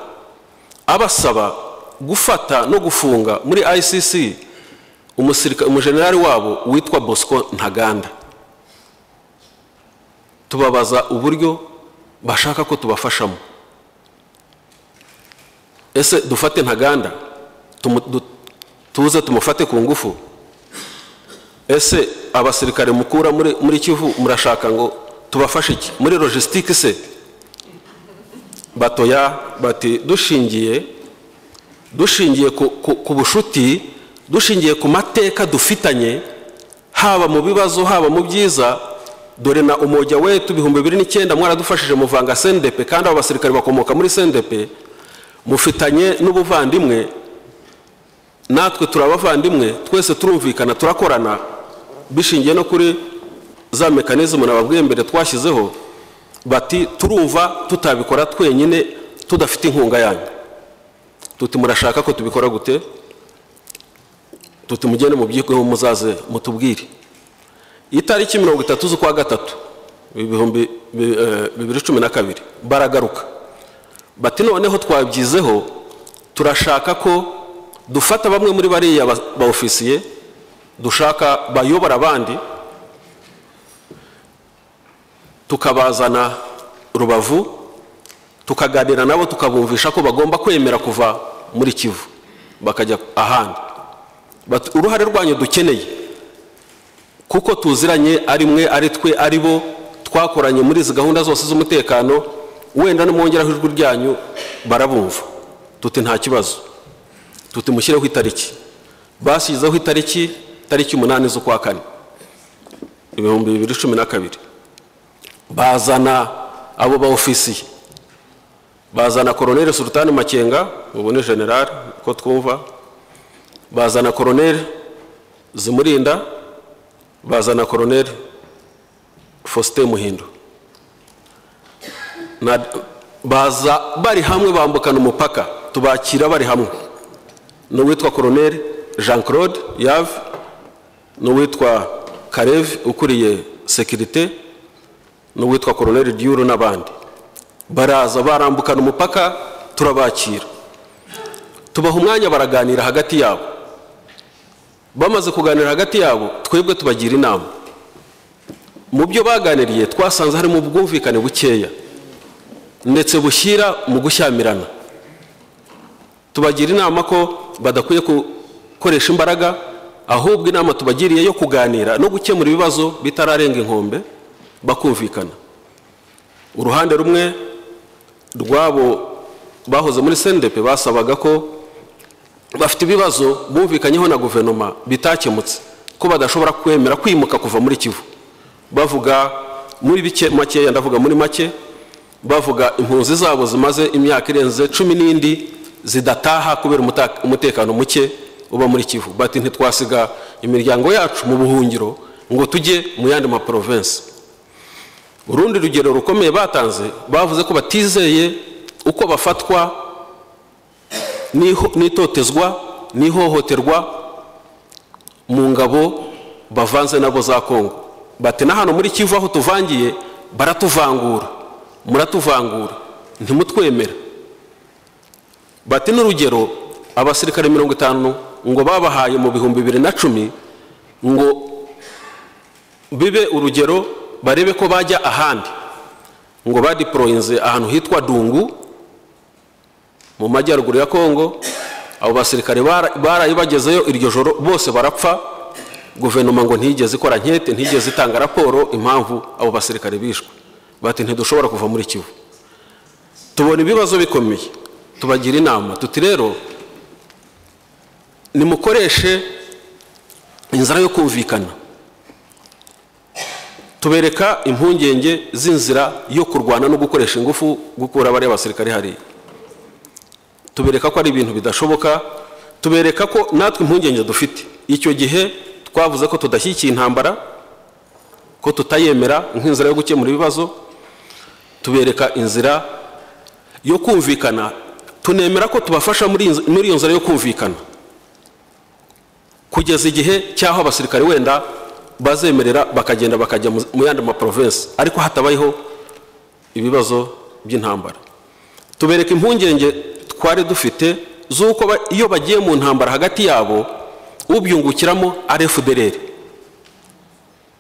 abasaba gufata no gufunga muri icc umujenerali wabo witwa bosco ntaganda. Tubabaza uburyo bashaka ko tubafashamo. Ese dufate ntaganda tuze tumufate ku ngufu. Ese abasirikare mukura muri, kivu murashaka ngo tubafashe iki? Muri logisitike se? Batoya bati dushingiye dushingiye ku bushuti dushingiye ku mateka dufitanye haba mu bibazo haba mu byiza dore na umujya wetu ibihumbi bibiri n'icyenda mwaradufashije muvanga sendepe kandi abo basirikare bakomoka muri sendepe mufitanye n'ubuvandimwe. Natwe turi abavandimwe twese turumvikana turakorana. Bishingiye no kuri za mekanizmu nababwiye mbere twashyizeho bati turumva tutabikora twenyine tudafite inkunga yanyu. Tuti murashaka ko tubikora gute? Tuti mugende mubyigweho muzaze mutubwire. Itariki mirongo itatu z'ukwa gatatu ibihumbi bi- eh, bibiri cumi na kabiri baragaruka. Bati noneho twabyizeho turashaka ko dufata bamwe muri bariya ba- ofisiye dushaka bayobora abandi tukabazana rubavu tukaganira nabo tukabumvisha ko bagomba kwemera kuva muri kivu bakajya ahandi. Uruhare rwanyu dukeneye kuko tuziranye ari mwe ari twe ari bo twakoranye muri izi gahunda zose z'umutekano wenda nimwongeraho ijwi ryanyu barabumva. Tuti nta kibazo. Tuti mushyireho itariki. Bashyizeho itariki tariki umunani z'ukwa kane. Ibihumbi bibiri cumi na kabiri. Bazana abo ba ofisiye bazana koroneri sultani makenga ubu ni generali uko twumva. Bazana koroneri zimurinda. Bazana koroneri faustin muhindo baza bari hamwe bambukana umupaka. Tubakira bari hamwe. N'uwitwa koroneri jean claude yave n'uwitwa karevi ukuriye sekirite n'uwitwa koroneri diyuru n'abandi. Baraza barambukana umupaka turabakira. Tubaha umwanya baraganira hagati yabo. Bamaze kuganira hagati yabo twebwe tubagira inama. Mu byo baganiriye twasanze harimo ubwumvikane bukeya. Ndetse bushyira mu gushyamirana. Tubagira inama ko badakwiye gukoresha imbaraga ahubwo inama tubagiriye yo kuganira no gukemura ibibazo bitararenga inkombe bakumvikana. Uruhande rumwe rwabo bahoze muri sendepe basabaga ko bafite ibibazo bumvikanyeho na guverinoma bitakemutse ko badashobora kwemera kwimuka kuva muri kivu. Bavuga muri bike makeya ndavuga muri make bavuga impunzi zabo zimaze imyaka irenze cumi n'indi zidataha kubera umutekano muke uba muri kivu. Bati ntitwasiga imiryango yacu mu buhungiro ngo tujye mu yandi maporovensi urundi rugero rukomeye batanze bavuze ko batizeye uko bafatwa n'itotezwa n'ihohoterwa mu ngabo bavanze nabo za kongo bati na hano muri kivu aho tuvangiye baratuvangura. Muratuvangura. Ntimutwemera. Bati n'urugero abasirikare mirongo itanu ngo babahaye mu bihumbi bibiri na cumi ngo bibe urugero barebe ko bajya ahandi. Ngo badiporoyinze ahantu hitwa dungu mu majyaruguru ya kongo abo basirikare bara- barayibagezeyo iryo joro bose barapfa. Guverinoma ngo ntigeze ikora nkete ntigeze itanga raporo impamvu abo basirikare bishwe. Bati ntidushobora kuva muri kivu. Tubona ibibazo bikomeye. Tubagira inama. Tuti rero nimukoreshe inzira yo kumvikana. Tubereka impungenge z'inzira yo kurwana no gukoresha ingufu gukura bariya basirikare hariya. Tubereka ko ari ibintu bidashoboka. Tubereka ko natwe impungenge dufite. Icyo gihe twavuze ko tudashyigikiye intambara. Ko tutayemera nk'inzira yo gukemura ibibazo tubereka inzira yo kumvikana. Tunemera ko tubafasha muri iyo nzira yo kumvikana. Kugeza igihe cy'aho abasirikare wenda bazemerera bakagenda bakajya mu- yandi maprovensi ariko hatabayeho ibibazo by'intambara. Tubereka impungenge twari dufite z'uko iyo bagiye mu ntambara hagati yabo ubyungukiramo ari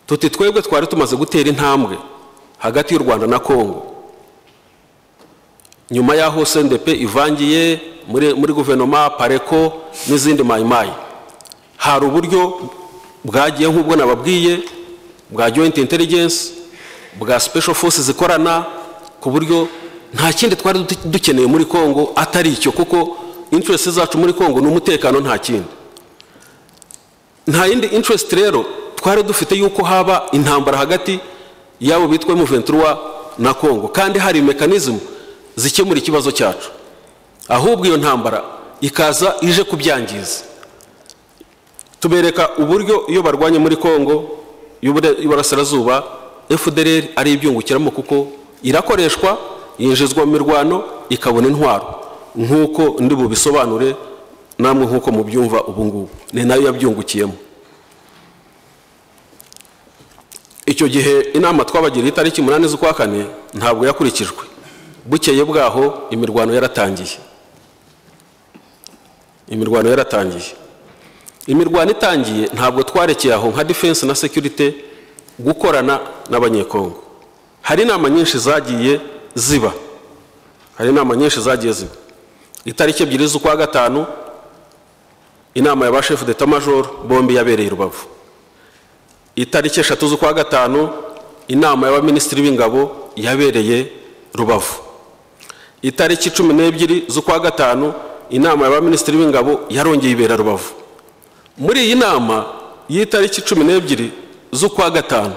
tuti twebwe twari tumaze gutera intambwe hagati y'u rwanda na kongo nyuma y'aho sendepe ivangiye muri, guverinoma pareko n'izindi mayimayi. Hari uburyo bwagiye nk'ubwo nababwiye bwa joint intelligence bwa special forces zikorana ku buryo nta kindi twari du- dukeneye muri congo atari icyo kuko interest zacu muri congo ni umutekano nta kindi. Nta yindi interest rero twari dufite yuko haba intambara hagati y'abo bitwa M23 na congo. Kandi hari mekanizmu zikemura ikibazo cyacu. Ahubwo iyo ntambara ikaza ije kubyangiza. Tubereka uburyo iyo barwanye muri y'Ubure- y'uburasirazuba fdr ari ibyungukiramo kuko irakoreshwa yinjizwa mu mirwano ikabona intwaro. Nk'uko ndi bubisobanure namwe nk'uko mubyumva ubu ngubu ni na yo yabyungukiyemo. Icyo gihe inama twabagiriye itariki umunani z'ukwa kane ntabwo yakurikijwe. Bukeye bwaho imirwano yaratangiye. Imirwano yaratangiye. Imirwano itangiye ntabwo twarekeye aho nka defense na security gukorana n'abanyekongo. Hari inama nyinshi zagiye ziba. Hari inama nyinshi zagiye ziba. Itariki ebyiri z'ukwa gatanu inama ya ba chef d'état major bombi yabereye rubavu. Itariki eshatu z'ukwa gatanu inama y'abaminisitiri b'ingabo yabereye rubavu. Itariki cumi n'ebyiri z'ukwa gatanu inama y'abaminisitiri b'ingabo yarongeye ibera rubavu. Muri iyi nama y'itariki cumi n'ebyiri z'ukwa gatanu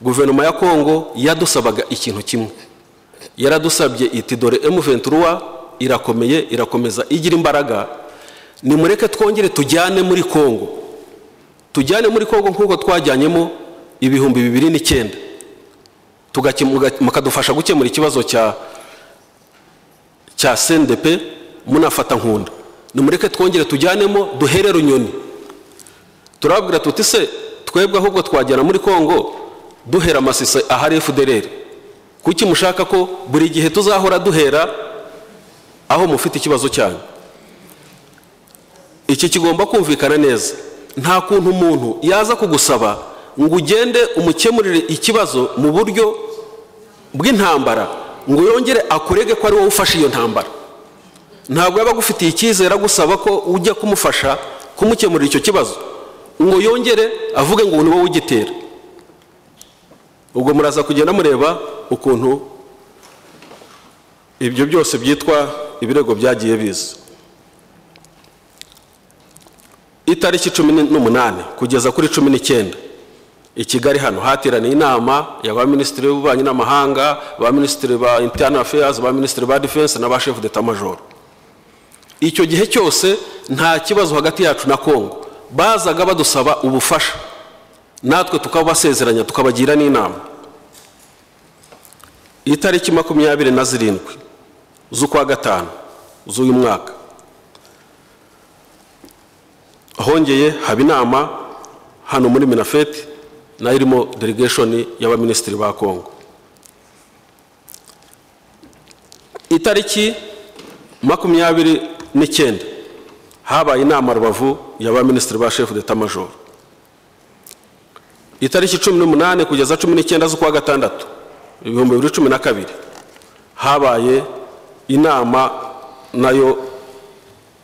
guverinoma ya kongo yadusabaga ikintu kimwe. Yaradusabye iti dore M23 irakomeye irakomeza igira imbaraga. Nimureke twongere tujyane muri kongo tujyane muri kongo nk'uko twajyanyemo ibihumbi bibiri n'icyenda. Mukadufasha gukemura ikibazo cya cya sendepe munafata nkunda. Nimureke twongere tujyanemo duhere runyoni turababwira tuti se twebwe ahubwo twajyana muri kongo duhera amasisa ahari fdr kuki mushaka ko buri gihe tuzahora duhera aho mufite ikibazo cyanyu? Iki kigomba kumvikana neza. Nta kuntu umuntu yaza kugusaba ngo ugende umukemurire ikibazo mu buryo bw'intambara ngo yongere akurege ko ari wowe ufashe iyo ntambara. Ntabwo yaba agufitiye icyizere agusaba ko ujya kumufasha kumukemurira icyo kibazo ngo yongere avuge ngo ni wowe ugitera. Ubwo muraza kugenda mureba ukuntu ibyo byose byitwa ibirego byagiye biza. Itariki cumi n'umunani kugeza kuri cumi n'icyenda. I kigali hano hateraniye inama y'abaminisitiri b'ububanyi n'amahanga abaminisitiri ba internal affairs abaminisitiri ba defense n'aba chef d'état major icyo gihe cyose nta kibazo hagati yacu na kongo bazaga badusaba ubufasha. Natwe tukabasezeranya tukabagira n'inama. Itariki makumyabiri na zirindwi z'ukwa gatanu z'uyu mwaka. Hongeye haba inama hano muri minafeti na yo irimo delegation y'abaminisitiri ba kongo itariki makumyabiri n'icyenda habaye inama rubavu y'abaminisitiri ba chef d'état major itariki cumi n'umunani kugeza cumi n'icyenda z'ukwa gatandatu ibihumbi bibiri cumi na kabiri habaye inama na yo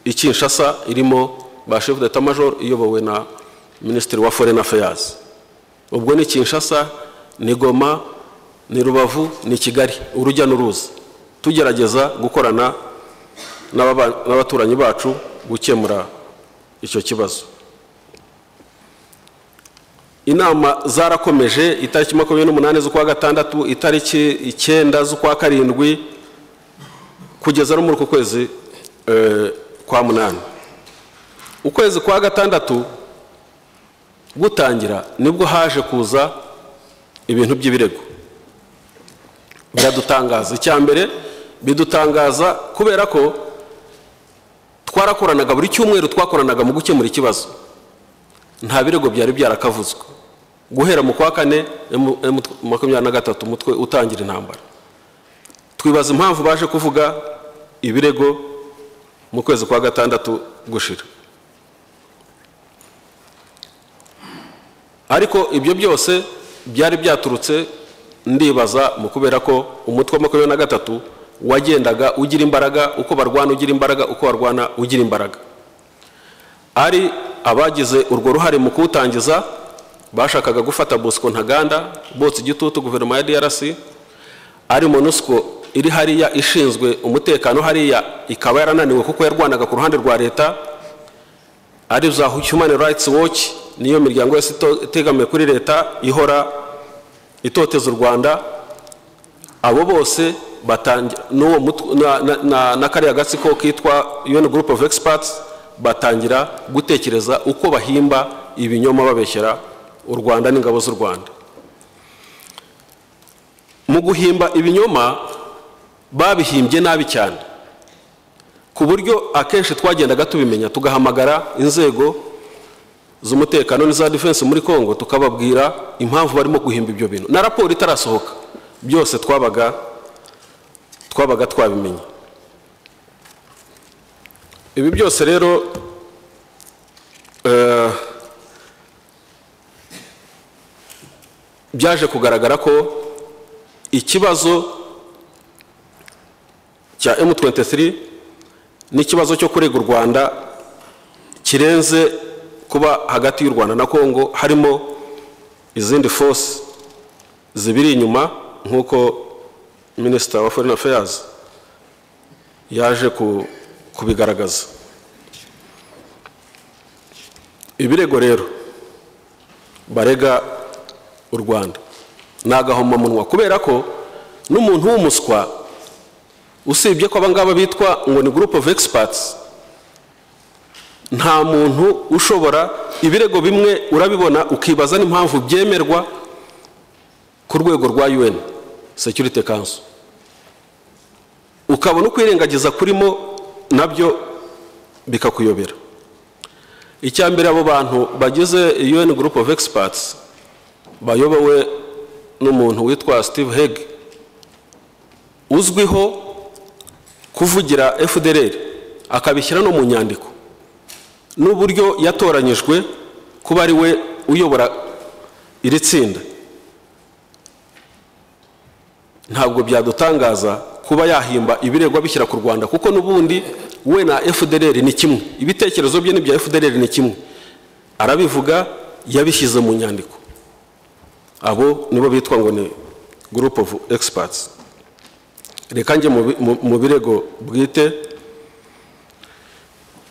i Kinshasa irimo ba chef d'état major iyobowe na minisitiri wa foreign affairs. Ubwo ni Kinshasa ni Goma ni Rubavu ni Kigali. Urujya n'uruza. Tugerageza gukorana n'abaturanyi bacu gukemura icyo kibazo. Inama zarakomeje itariki makumyabiri n'umunani z'ukwa gatandatu itariki icyenda z'ukwa karindwi kugeza no muri uku kwezi eh, kwa munani. Ukwezi kwa gatandatu gutangira ni bwo haje kuza ibintu by'ibirego. Biradutangaza. Icya mbere bidutangaza kubera ko twarakoranaga buri cyumweru twakoranaga mu gukemura ikibazo. Nta birego byari byarakavuzwe. Guhera mu kwa kane makumyabiri na gatatu umutwe utangira intambara. Twibaza impamvu baje kuvuga ibirego mu kwezi kwa gatandatu gushira. Ariko ibyo byose byari byaturutse ndibaza mu kubera ko umutwe wa makumyabiri na gatatu wagendaga ugira imbaraga uko barwana ugira imbaraga uko barwana ugira imbaraga. Ari abagize urwo ruhare mu kuwutangiza bashakaga gufata bosco ntaganda botsa igitutu guverinoma ya drc ari monusco iri hariya ishinzwe umutekano hariya ikaba yarananiwe kuko yarwanaga ku ruhande rwa leta. Ari za human rights watch niyo miryango yose itegamiye kuri leta ihora itoteza u rwanda abo bose na kariya gatsiko kitwa un group of experts batangira gutekereza uko bahimba ibinyoma babeshyera u rwanda n'ingabo z'u rwanda. Mu guhimba ibinyoma babihimbye nabi cyane. Ku buryo akenshi twagendaga tubimenya tugahamagara inzego z'umutekano n'iza defense muri congo tukababwira impamvu barimo guhimba ibyo bintu. Na raporo itarasohoka. Byose twabaga twabaga twabimenye. Ibi byose rero eh, byaje kugaragara ko ikibazo cya M23 n'ikibazo cyo kurega u Rwanda kirenze kuba hagati y'u Rwanda na Kongo harimo izindi force zibiri inyuma nk'uko Minister wa Foreign Affairs yaje ku- kubigaragaza. Ibirego rero barega u Rwanda. Ni agahomamunwa kubera ko n'umuntu w'umuswa usibye ko abangaba bitwa ngo ni group of experts nta muntu ushobora ibirego bimwe urabibona ukibaza n'impamvu byemerwa ku rwego rwa UN Security Council. Ukabona ukwirengagiza kurimo na byo bikakuyobera. Icya mbere abo bantu bagize UN group of experts bayobowe n'umuntu witwa Steve Hegg uzwiho kuvugira FDLR akabishyira no mu nyandiko. N'uburyo yatoranyijwe kuba ari we uyobora iri tsinda. Ntabwo byadutangaza kuba yahimba ibirego abishyira ku rwanda kuko n'ubundi we na fdr ni kimwe. Ibitekerezo bye n'ibya fdr ni kimwe. Arabivuga yabishyize mu nyandiko. Abo nibo bitwa ngo ni group of experts. Reka njye mu birego bwite.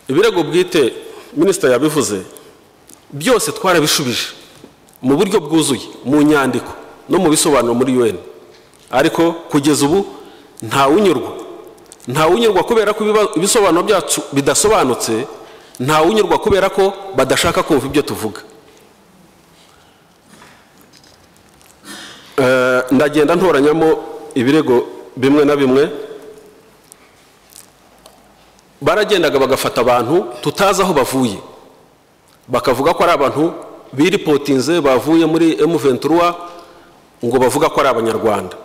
Ibirego bwite minisita yabivuze byose twarabishubije mu buryo bwuzuye mu nyandiko no mu bisobanuro muri UN. Ariko kugeza ubu ntawunyurwa ntawunyurwa kubera ko ibisobanuro byacu bidasobanutse ntawunyurwa kubera ko badashaka kumva ibyo tuvuga. Eh, ndagenda ntoranyamo ibirego bimwe na bimwe. Baragendaga bagafata abantu tutazi aho bavuye. Bakavuga ko ari abantu biripotinze bavuye muri M23 ngo bavuga ko ari abanyarwanda.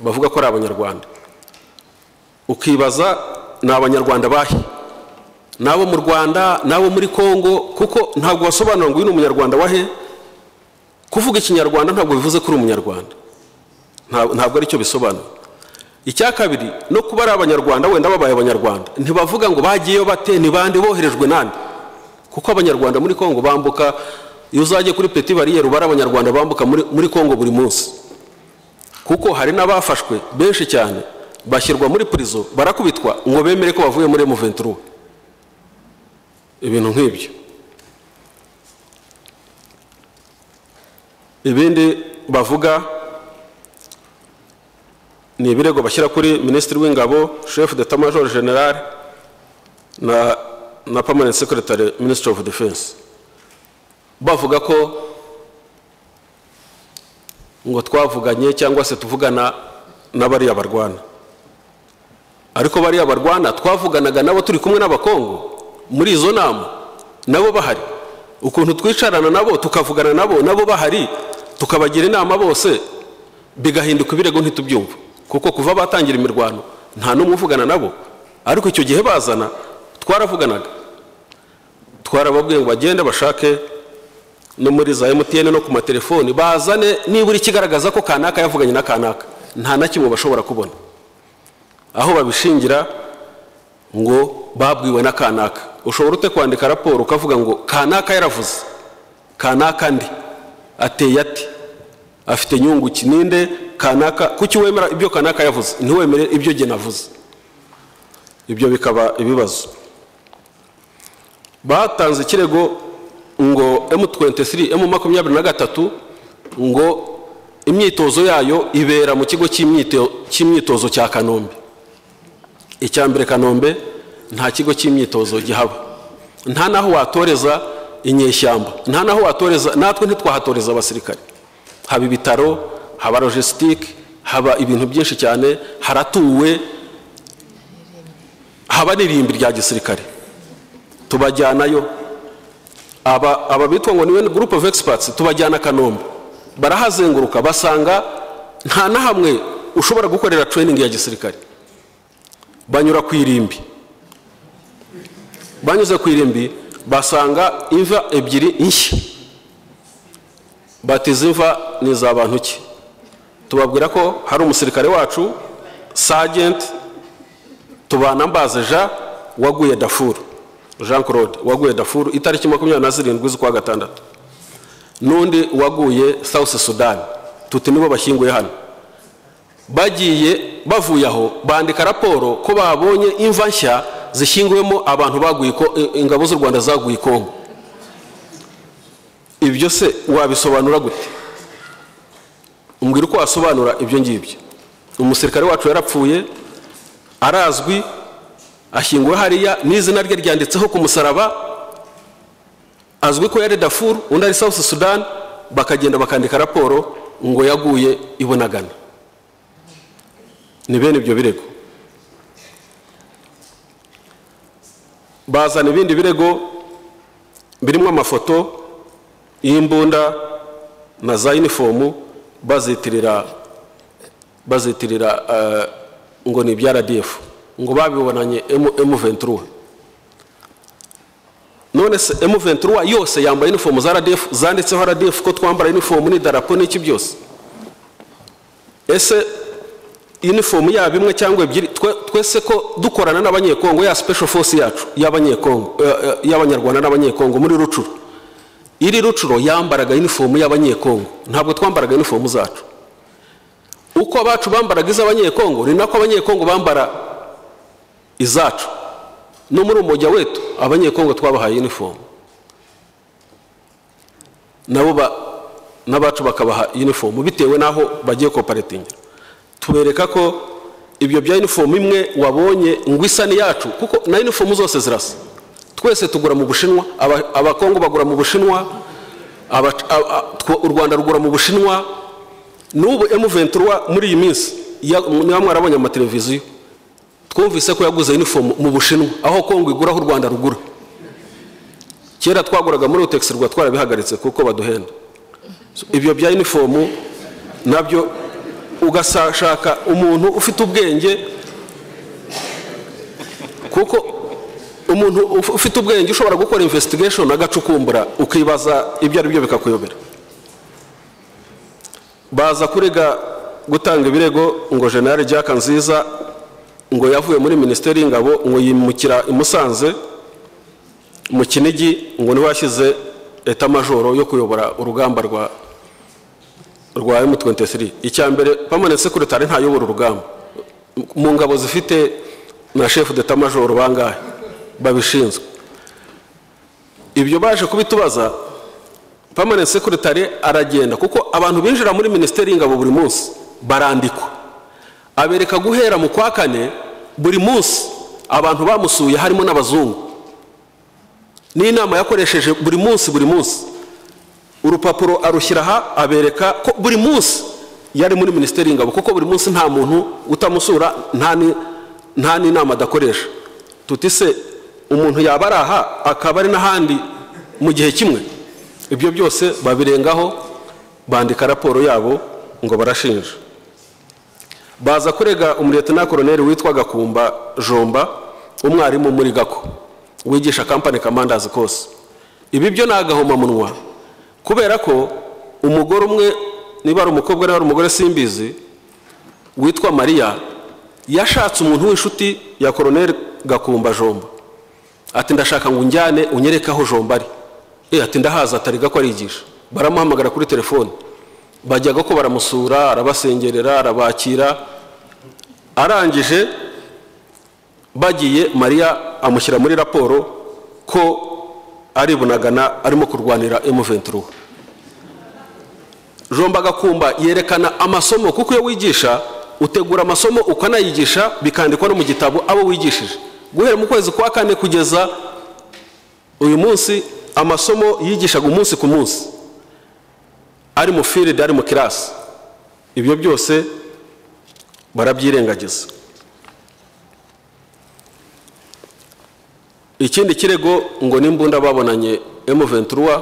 Bavuga ko ari abanyarwanda. Ukibaza ni abanyarwanda bahe? Ni abo mu rwanda ni abo muri congo kuko ntabwo basobanura ngo uyu ni umunyarwanda wahe? Kuvuga ikinyarwanda ntabwo bivuze ko uri umunyarwanda. Nta- ntabwo ari cyo bisobanura. Icya kabiri no kuba ari abanyarwanda wenda babaye abanyarwanda. Ntibavuga ngo bagiyeyo bate ni bande boherejwe nande kuko abanyarwanda muri kongo bambuka iyo uzajya kuri peti bariyeri uba ari abanyarwanda bambuka muri, kongo buri munsi. Kuko hari n'abafashwe benshi cyane bashyirwa muri purizo barakubitwa ngo bemere ko bavuye muri M23. Ibintu nk'ibyo. Ibindi bavuga ni ibirego bashyira kuri minisitiri w'ingabo chef d'état major general na na permanent secretary ministry of defense. Bavuga ko ngo twavuganye cyangwa se tuvugana na bariya barwana. Ariko bariya barwana twavuganaga nabo turi kumwe n'abakongo muri izo nama nabo bahari. Ukuntu twicarana nabo tukavugana nabo nabo bahari tukabagira inama bose bigahinduka ibirego ntitubyumva. Kuko kuva batangira imirwano nta n'umwe uvugana nabo. Ariko icyo gihe bazana twaravuganaga. Twarababwiye ngo bagende bashake no muri za emutiyene no ku matelefoni bazane nibura ikigaragaza ko kanaka yavuganye na kanaka. Nta na kimwe bashobora kubona. Aho babishingira ngo babwiwe na kanaka. Ushobora ute kwandika raporo ukavuga ngo kanaka yaravuze. Kanaka ndi. Ateye ati afite nyunguki ninde kanaka? Kuki wemera ibyo kanaka yavuze? Ntiwemere ibyo jye navuze ibyo bikaba ibibazo. Batanze ikirego ngo M23 M makumyabiri na gatatu ngo imyitozo yayo ibera mu kigo cy'imyitozo cya kanombe. Icya mbere kanombe nta kigo cy'imyitozo gihaba. Nta n'aho watoreza inyeshyamba. Nta n'aho watoreza natwe ntitwahatoreza abasirikare. Haba ibitaro haba logisitike haba ibintu byinshi cyane haratuwe haba n'irimbi rya gisirikare. Tubajyanayo. Aba bitwa ngo ni we group of experts tubajyana kanombe. Barahazenguruka basanga nta na hamwe ushobora gukorera training ya gisirikare. Banyura ku irimbi banyuze ku irimbi basanga imva ebyiri nshya. Bati izi mva ni iza bantu ki? Tubabwira ko hari umusirikare wacu sajenti tubana mbaze jean waguye dafuru jean claude waguye dafuru itariki makumyabiri na zirindwi z'ukwa gatandatu. N'undi waguye south sudan. Tuti nibo bashyinguye hano. Bagiye bavuye aho bandika raporo ko babonye imva nshya zishyinguwemo abantu baguye ingabo z'u rwanda zaguye kongo ibyo se wabisobanura gute? Umbwira uko wasobanura ibyo ngibyo. Umusirikare wacu yarapfuye arazwi ashyinguwe hariya n'izina rye ryanditseho ku musaraba azwi ko yari dafuru undi ari south sudan bakagenda bakandika raporo ngo yaguye ibonagana ni bene ibyo birego. Bazana ibindi birego birimo amafoto y'imbunda na za inifomu bazitirira bazitirira ngo ni ibya rdf ngo babibonanye M23 none se M23 yose yambaye inifomu za rdf zanditseho rdf ko twambara inifomu n'idarapo n'iki byose? Ese inifomu yaba imwe cyangwa ebyiri? Twese ko dukorana n'abanyekongo ya special force yacu y'abanyekongo y'abanyarwanda n'abanyekongo muri rucuru. Iri rucuro yambaraga inifomu y'abanyekongo. Ntabwo twambaraga inifomu zacu. Uko abacu bambaraga iz'abanyekongo ni nako abanyekongo bambara izacu. No muri umujya wetu abanyekongo twabahaye inifomu nabo n'abacu bakabaha inifomu bitewe n'aho bagiye koparatingira tubereka ko ibyo bya inifomu imwe wabonye ngo isa n'iyacu kuko na inifomu zose zirasa. Twese tugura mu bushinwa abakongo bagura mu bushinwa u rwanda rugura mu bushinwa. N'ubu M23 muri iyi minsi niba mwarabonye amateleviziyo twumvise ko yaguze inifomu mu bushinwa aho kongo igura aho u rwanda rugura kera twaguraga muri utegisi rwa twarabihagaritse kuko baduhenda. Ibyo bya inifomu na byo ugashaka umuntu ufite ubwenge kuko umuntu ufite ubwenge ushobora gukora investigation agacukumbura ukibaza ibyo ari byo bikakuyobera. Baza kurega gutanga ibirego ngo generale jack nziza ngo yavuye muri minisiteri y'ingabo ngo yimukira i musanze mu kinigi ngo ni we yashyize etamajoro yo kuyobora urugamba rwa rwa M23 icya mbere permanent secretary ntayobora urugamba. Mu ngabo zifite na chef d'état major bangahe? Babishinzwe. Ibyo baje kubitubaza permanent secretary aragenda kuko abantu binjira muri minisiteri y'ingabo buri munsi barandikwa. Abereka guhera mu kwa kane buri munsi abantu bamusuye harimo n'abazungu. N'inama yakoresheje buri munsi buri munsi. Urupapuro arushyira aha abereka ko buri munsi yari muri minisiteri y'ingabo kuko buri munsi nta muntu utamusura nta ni- nta n'inama adakoresha. Tuti se umuntu yaba ari aha akaba ari n'ahandi mu gihe kimwe. Ibyo byose babirengaho bandika raporo yabo ngo barashinja. Baza kurega umuletena koroneri witwa gakumba jomba umwarimu muri gako wigisha kampani kamandazi kose ibi byo ni agahomamunwa kubera ko umugore umwe niba ari umukobwa niba ari umugore simbizi witwa mariya yashatse umuntu w'inshuti ya koroneri gakumba jomba. Ati ndashaka ngo unjyane unyereke aho jomba ari e ati ndahaza atariga ko arigisha. Baramuhamagara kuri telefone. Bajyaga ko baramusura arabasengerera arabakira. Arangije bagiye mariya amushyira muri raporo ko ari bunagana arimo kurwanira M23 jomba agakumba yerekana amasomo kuko iyo wigisha utegura amasomo ukanayigisha bikandikwa no mu gitabo abo wigishije. Guhera mu kwezi kwa kane kugeza uyu munsi amasomo yigishaga umunsi ku munsi. Ari mu field ari mu kirasi ibyo byose barabyirengagiza. Ikindi kirego ngo n'imbunda babonanye M23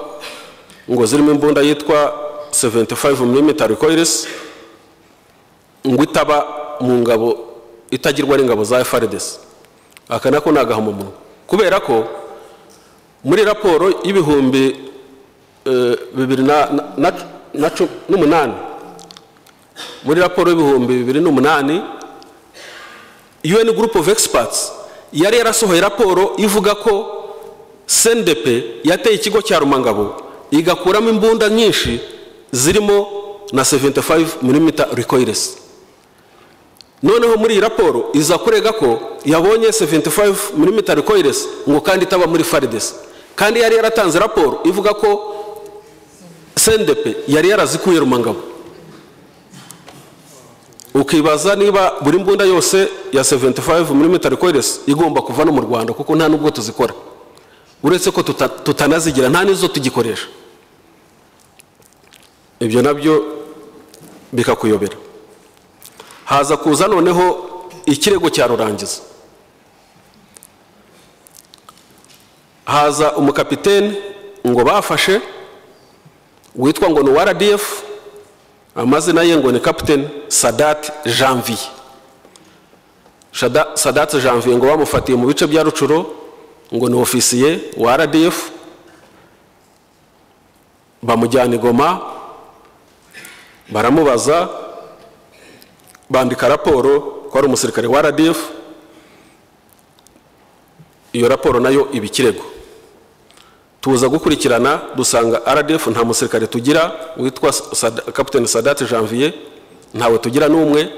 ngo zirimo imbunda yitwa 75 mm recoils ngo itaba mu ngabo itagirwa n'ingabo za FARDC aka nako ni agahomamunwa kubera ko muri raporo y'ibihumbi eh, bibiri n'umunani muri raporo y'ibihumbi bibiri n'umunani UN Group of Experts yari yarasohoye raporo ivuga ko CNDP yateye ikigo cya Rumangabo igakuramo imbunda nyinshi zirimo na 75 mm recoils noneho muri iyi raporo iza kurega ko yabonye 75 mm recoils ngo kandi itaba muri FARDC kandi yari yaratanze raporo ivuga ko CNDP yari yarazikuye Rumangabo. Ukibaza niba buri mbunda yose ya 75 mm recoils igomba kuva no mu Rwanda kuko nta nubwo tuzikora. Uretse ko tuta- tutanazigira nta n'izo tugikoresha. Ibyo na byo bikakuyobera. Haza kuza noneho ikirego cya rurangiza. Haza umukapiteni ngo bafashe witwa ngo ni uwa rdf amazina ye ngo ni kapiteni sadat janvier. Shada- sadat janvier ngo bamufatiye mu bice bya rucuro ngo ni ofisiye wa rdf bamujyana i goma baramubaza bandika raporo ko ari umusirikare wa rdf iyo raporo na yo iba ikirego. Tuza gukurikirana dusanga rdf nta musirikare tugira witwa kapiteni sadate janvier ntawe tugira n'umwe.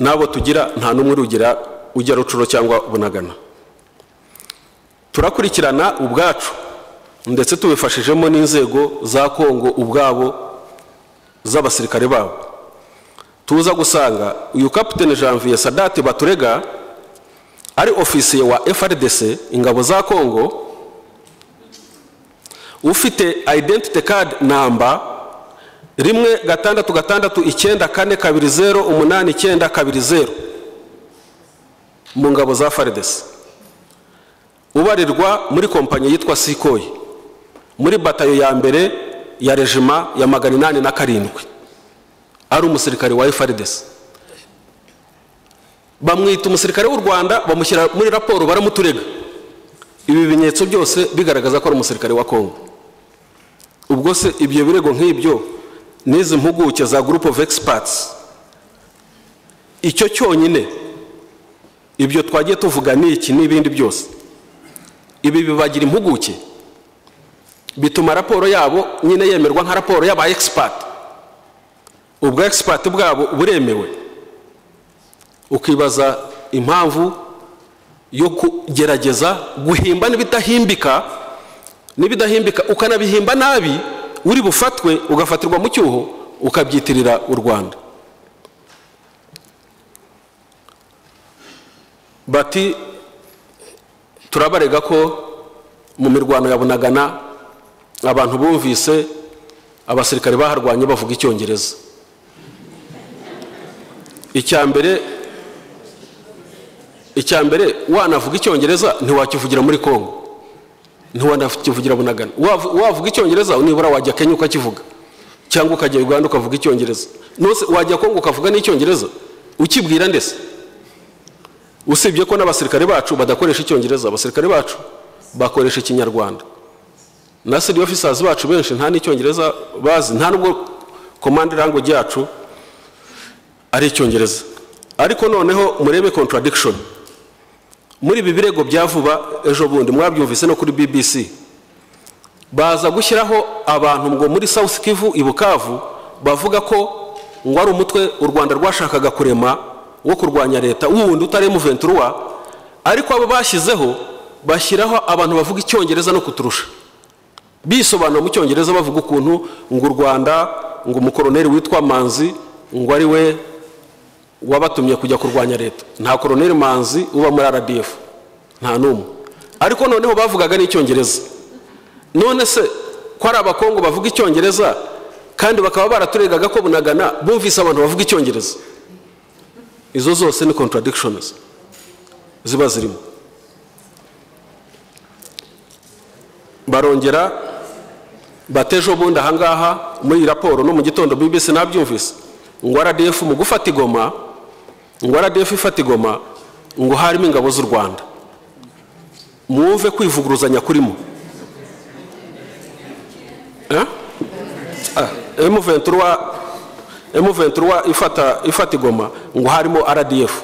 N'abo tugira nta n'umwe urugira ujya rucuro cyangwa bunagana. Turakurikirana ubwacu ndetse tubifashijemo n'inzego za kongo ubwabo z'abasirikare babo. Tuza gusanga uyu kapiteni janvier sadate baturega ari ofisiye wa frdc ingabo za kongo ufite identity card namba rimwe gatandatu gatandatu icyenda kane kabiri zeru umunani icyenda kabiri zeru mu ngabo za frdc ubarirwa muri kompanyi yitwa sikoyi muri batayo ya mbere ya rejima ya magana inani na karindwi. Ari umusirikare wa frdc bamwita umusirikare w'u rwanda bamushyira muri raporo baramuturega. Ibi bimenyetso byose bigaragaza ko ari umusirikare wa kongo ubwo se ibyo birego nk'ibyo n'izi mpuguke za group of experts icyo cyonyine ibyo twagiye tuvuga ni iki n'ibindi byose. Ibi bibagira impuguke bituma raporo yabo nyine yemerwa nka raporo y'aba expert. Ubwo expert bwabo buremewe. Ukibaza impamvu yo kugerageza guhimba n'ibidahimbika n'ibidahimbika ukanabihimba nabi uri bufatwe ugafatirwa mu cyuho ukabyitirira u rwanda. Bati turabarega ko mu mirwano ya bunagana abantu bumvise abasirikare baharwanye bavuga icyongereza. Icya mbere icya mbere wanavuga icyongereza ntiwakivugira muri kongo ntiwanakivugira bunagana. Wavu- wavuga icyongereza nibura wajya kenya ukakivuga. Cyangwa ukajya uganda ukavuga icyongereza. Wajya kongo ukavuga n'icyongereza ukibwira ndetse. Usibye ko n'abasirikare bacu badakoresha icyongereza. Abasirikare bacu bakoresha ikinyarwanda. Na siri officers bacu benshi nta n'icyongereza bazi nta nubwo command language yacu ari icyongereza. Ariko noneho murebe contradiction. Muri ibi birego bya vuba ejo bundi mwabyumvise no kuri bbc baza gushyiraho abantu ngo muri south kivu i bukavu bavuga ko ngo ari umutwe u rwanda rwashakaga kurema wo kurwanya leta. Wundi utari M23 ariko abo bashyizeho bashyiraho abantu bavuga icyongereza no kuturusha. Bisobanura mu cyongereza bavuga ukuntu ngo u rwanda ngo umukoroneri witwa manzi ngo ari we wabatumye kujya kurwanya leta. Nta koroneri manzi uba muri rdf nta n'umwe. Ariko noneho bavugaga n'icyongereza. None se ko ari abakongo bavuga icyongereza kandi bakaba baraturegaga ko bunagana bumvise abantu bavuga icyongereza. Izo zose ni contradictions. Ziba zirimo. Barongera bateje ubundi ahangaha muri iyi raporo no mu gitondo bbc nabyumvise. Ngo rdf mu gufata igoma ngo rdf ifata igoma ngo harimo ingabo z'u rwanda. Mwumve kwivuguruzanya kurimo. Eh? Ah, M23 M23 ifata igoma ngo harimo RDF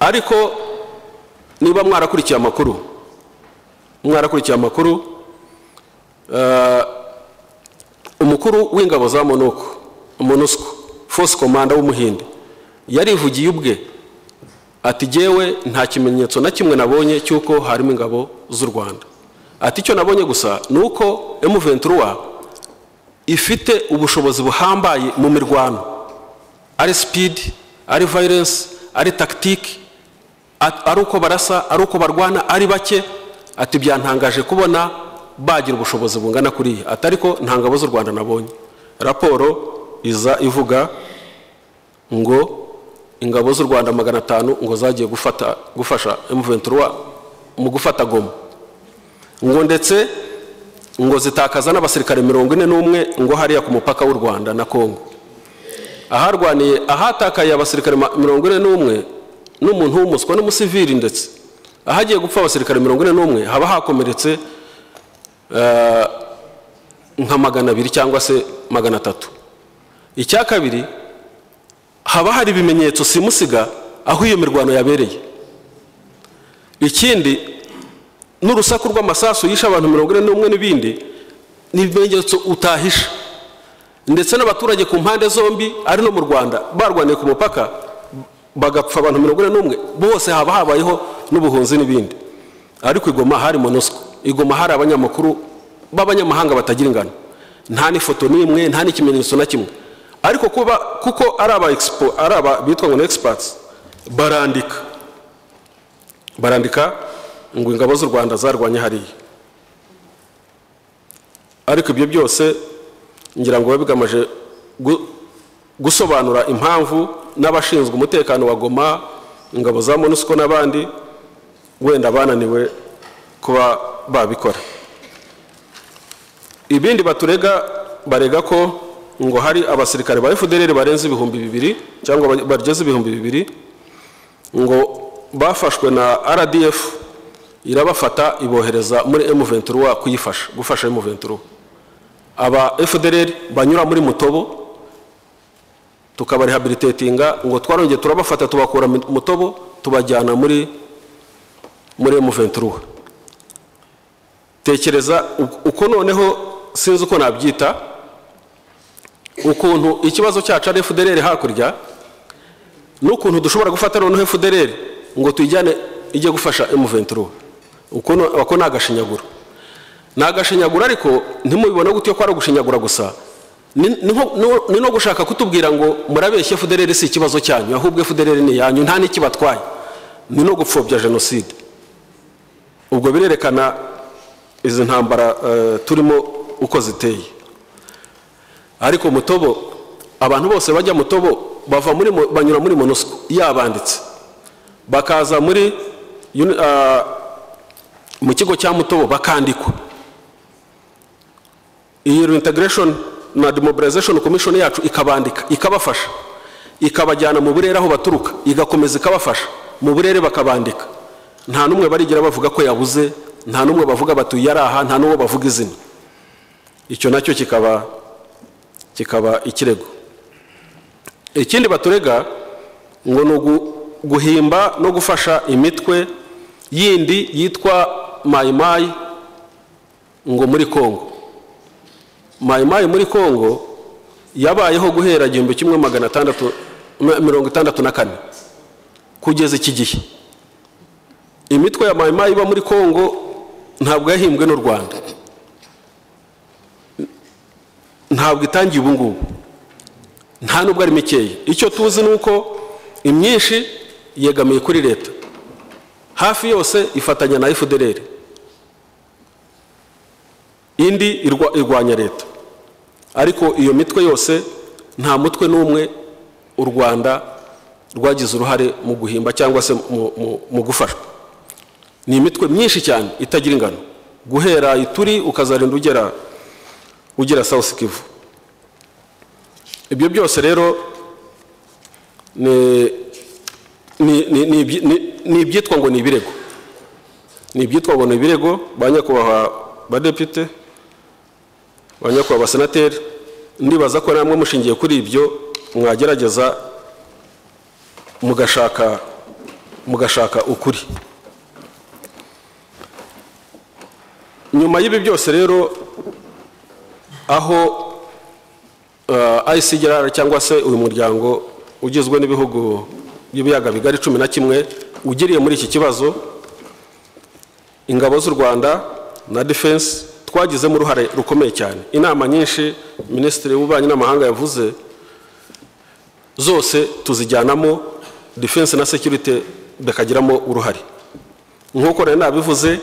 ariko niba mwarakurikiye amakuru mwarakurikiye amakuru eh, umukuru w'ingabo za MONUSCO MONUSCO force commander w'umuhinde yarivugiye ubwe. Ati jyewe nta kimenyetso na kimwe nabonye cy'uko harimo ingabo z'u rwanda. Ati icyo nabonye gusa ni uko M23 ifite ubushobozi buhambaye mu mirwano. Ari speed ari violence ari at- ari uko barasa ari uko barwana ari bake. Ati byantangaje kubona bagira ubushobozi bungana kuriya ati ariko nta ngabo z'u rwanda nabonye. Raporo iza ivuga ngo ingabo z'u rwanda magana atanu ngo zagiye gufata gufasha M23 mu gufata goma. Ngo ndetse ngo zitakaza n'abasirikare mirongo ine n'umwe ngo hariya ku mupaka w'u rwanda na kongo aharwaniye ahatakaye abasirikare mirongo ine n'umwe n'umuntu w'umuswa n'umusivili ndetse. Ahagiye gupfa abasirikare mirongo ine n'umwe haba hakomeretse eh, nka magana abiri cyangwa se magana atatu. Icya kabiri haba hari ibimenyetso simusiga aho iyo mirwano yabereye. Ikindi n'urusaku rw'amasasu yishe abantu mirongo ine n'umwe n'ibindi ni ibimenyetso utahisha. Ndetse n'abaturage ku mpande zombi ari no mu rwanda barwaniye ku mupaka bagapfa abantu mirongo ine n'umwe bose haba habayeho n'ubuhunzi n'ibindi. Ariko igoma hari monusco igoma hari abanyamakuru b'abanyamahanga batagira ingano. Nta n'ifoto n'imwe nta n'ikimenyetso na kimwe. Ariko kuba kuko ari aba expo ari aba bitwa ngo ni experts barandika. Barandika ngo ingabo z'u rwanda zarwanye hariya. Ariko ibyo byose ngira ngo biba bigamije gu- gusobanura impamvu n'abashinzwe umutekano wa goma ingabo za monusco n'abandi wenda bananiwe kuba babikora. Ibindi baturega barega ko ngo hari abasirikare ba fdr barenze ibihumbi bibiri cyangwa ba- bageze ibihumbi bibiri ngo bafashwe na rdf irabafata ibohereza muri M23 kuyifasha gufasha M23 aba fdr banyura muri mutobo tukabarehabilitatinga ngo twarongeye turabafata tubakura mu mutobo tubajyana muri muri M23 tekereza uko noneho sinzi uko nabyita ukuntu ikibazo cyacu ari FDLR hakurya n'ukuntu dushobora gufata noneho FDLR ngo tuyijyane ijye gufasha M23 uko ni agashinyaguro. Ni agashinyaguro ariko ntimubibone gutyo ko ari ugushinyagura gusa. Ni no- gushaka kutubwira ngo murabeshye FDLR si ikibazo cyanyu ahubwo FDLR ni yanyu nta n'ikibatwaye. Ni no gupfobya jenoside. Ubwo birerekana izi ntambara eh, turimo uko ziteye. Ariko mutobo abantu bose bajya mutobo bava muri banyura muri monusco yabanditse. Bakaza muri ah, mu kigo cya mutobo bakandikwa. Iyi reintegration na demobilization commission yacu ikabandika ikabafasha. Ikabajyana mu burere aho baturuka igakomeza ikabafasha mu burere bakabandika. Nta n'umwe barigera bavuga ko yabuze nta n'umwe bavuga batuye ari aha nta n'uwo bavuga izina. Icyo na cyo kikaba kikaba ikirego. Ikindi baturega ngo ni guhimba no gufasha imitwe yindi yitwa mayimayi ngo muri kongo. Mayimayi muri kongo yabayeho guhera igihumbi kimwe magana atandatu mi- mirongo itandatu na kane kugeza iki gihe. Imitwe ya mayimayi iba muri kongo ntabwo yahimbwe n'u rwanda. Ntabwo itangiye ubu ngubu nta nubwo ari mikeya. Icyo tuzi ni uko imyinshi yegamiye kuri leta. Hafi yose ifatanya na fdr indi irwa- irwanya leta. Ariko iyo mitwe yose nta mutwe n'umwe u rwanda rwagize uruhare mu guhimba cyangwa se mu gufashwa. Ni imitwe myinshi cyane itagira ingano. Guhera ituri ukazarinda ugera ugera south kivu. Ibyo byose rero ni ni- ni- ni ibyi- ni- ni ibyitwa ngo ni ibirego. Ni ibyitwa ngo ni ibirego ba nyakubahwa badepite ba nyakubahwa abasenateri ndibaza ko namwe mushingiye kuri ibyo mwagerageza mugashaka mugashaka ukuri. Nyuma y'ibi byose rero aho uh, ICGR cyangwa se uyu muryango ugizwe n'ibihugu by'ibiyaga bigari cumi na kimwe ugiriye muri iki kibazo ingabo z'u rwanda na defense twagizemo uruhare rukomeye cyane. Inama nyinshi minisitiri w'ububanyi n'amahanga yavuze zose tuzijyanamo defense na security bakagiramo uruhare. Nk'uko rero nabivuze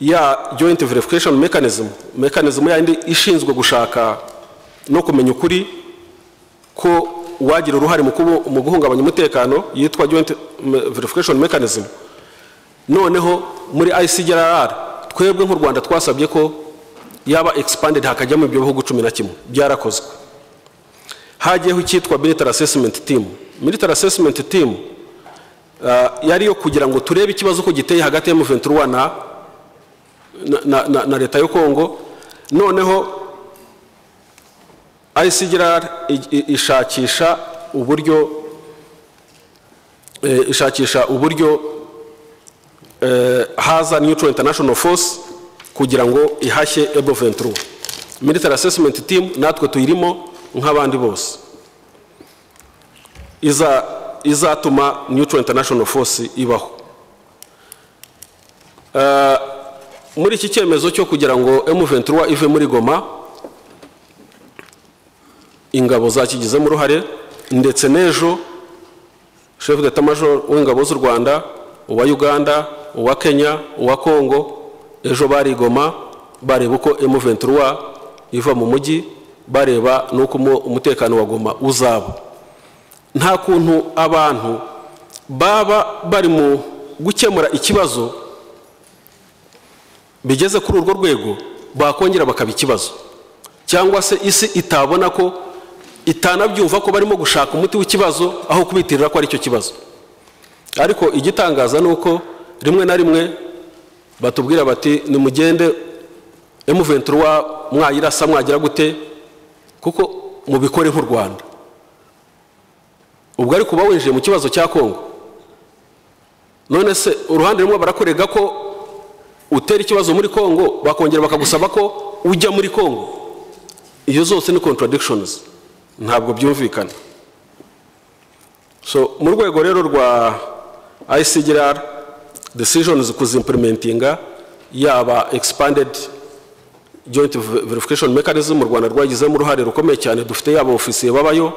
ya joint verification mechanism. Mechanism yandi ishinzwe gushaka no kumenya ukuri ko uwagira uruhare mu guhungabanya umutekano yitwa joint verification mechanism. Noneho muri ICGRR twebwe nk'u Rwanda twasabye ko yaba expanded hakajyamo ibyo bihugu cumi na kimwe. Byarakozwe. Hagiyeho icyitwa military assessment team. Military assessment team uh, yari yo kugira ngo turebe ikibazo uko giteye hagati ya M23 na na, na, na, leta yo kongo. Noneho ICGR ishakisha uburyo eh, ishakisha uburyo eh, haza neutral international force kugira ngo ihashye ebo 23 military assessment team natwe tuyirimo nk'abandi bose. Iza izatuma neutral international force ibaho. Eh, muri iki cyemezo cyo kugira ngo M23 ive muri Goma ingabo zakigizemo uruhare ndetse n'ejo chef d'état major w'ingabo z'u Rwanda uwa Uganda uwa Kenya uwa Congo ejo bari Goma bareba uko M23 iva mu mujyi bareba n'uko umu- umutekano wa Goma uzaba. Nta kuntu abantu baba bari mu gukemura ikibazo bigeze kuri urwo rwego bakongera bakaba ikibazo. Cyangwa se isi itabona ko itanabyumva ko barimo gushaka umuti w'ikibazo aho kubitirira ko ari cyo kibazo. Ariko igitangaza ni uko rimwe na rimwe batubwira bati nimugende M23 mwayirasa mwagira gute? Kuko mubikore nk'u Rwanda. Ubwo ariko uba winjiye mu kibazo cya Kongo none se uruhande rumwe barakorega ko utera ikibazo muri Kongo bakongera bakagusaba ko ujya muri Kongo iyo zose ni contradictions ntabwo byumvikana. So mu rwego rero rwa ICGR decisions kuzimplementinga yaba expanded joint verification mechanism mu Rwanda rwagizemo uruhare rukomeye cyane dufite yaba ofisiye babayo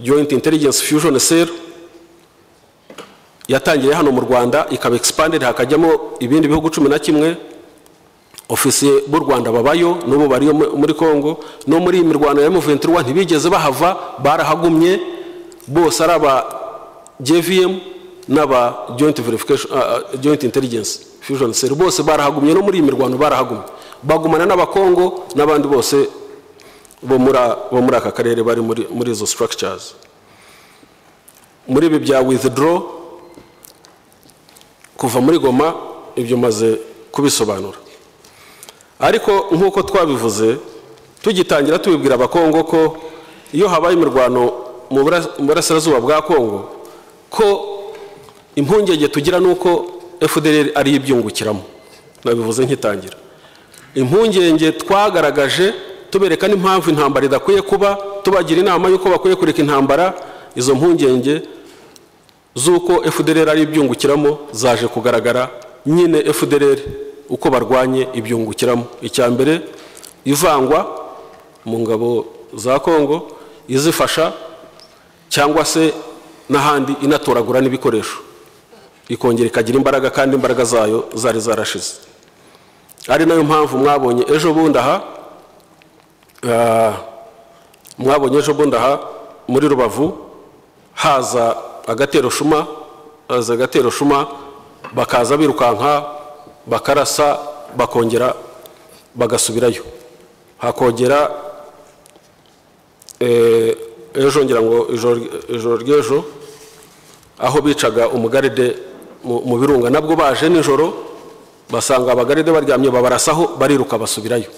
joint intelligence fusion cell yatangiye hano mu Rwanda ikaba expanded hakajyamo ibindi bihugu cumi na kimwe. Ofisiye b'u Rwanda babayo n'ubu bariyo muri Congo no muri iyi mirwano ya M23 ntibigeze bahava barahagumye. Bose ari aba JVM n'aba joint verification uh, joint intelligence fusion cell. Bose barahagumye no muri iyi mirwano barahagumye. Bagumana n'abakongo n'abandi bose bo muri aka karere bari muri izo structures. Muri ibi bya withdraw kuva muri goma ibyo maze kubisobanura. Ariko nk'uko twabivuze tugitangira tubibwira abakongo ko iyo habaye imirwano mu burasirazuba bwa kongo ko impungenge tugira ni uko fdr ariyo ibyungukiramo. Nabivuze nkitangira. Impungenge twagaragaje tubereka n'impamvu intambara idakwiye kuba tubagira inama y'uko bakwiye kureka intambara izo mpungenge z'uko fdr ari ibyungukiramo zaje kugaragara nyine fdr uko barwanye ibyungukiramo. Icya mbere ivangwa mu ngabo za kongo izifasha cyangwa se n'ahandi inatoragura n'ibikoresho. Ikongera ikagira imbaraga kandi imbaraga zayo zari zarashize. Ari na yo mpamvu mwabonye ejo bundi aha mwabonye ejo bundi aha muri rubavu haza agatero shuma haza agatero shuma bakaza birukanka bakarasa bakongera bagasubirayo. Hakongera ejo ngira ngo ijoro ry'ejo aho bicaga umugaride mu birunga. Nabwo baje nijoro basanga abagaride baryamye babarasaho bariruka basubirayo.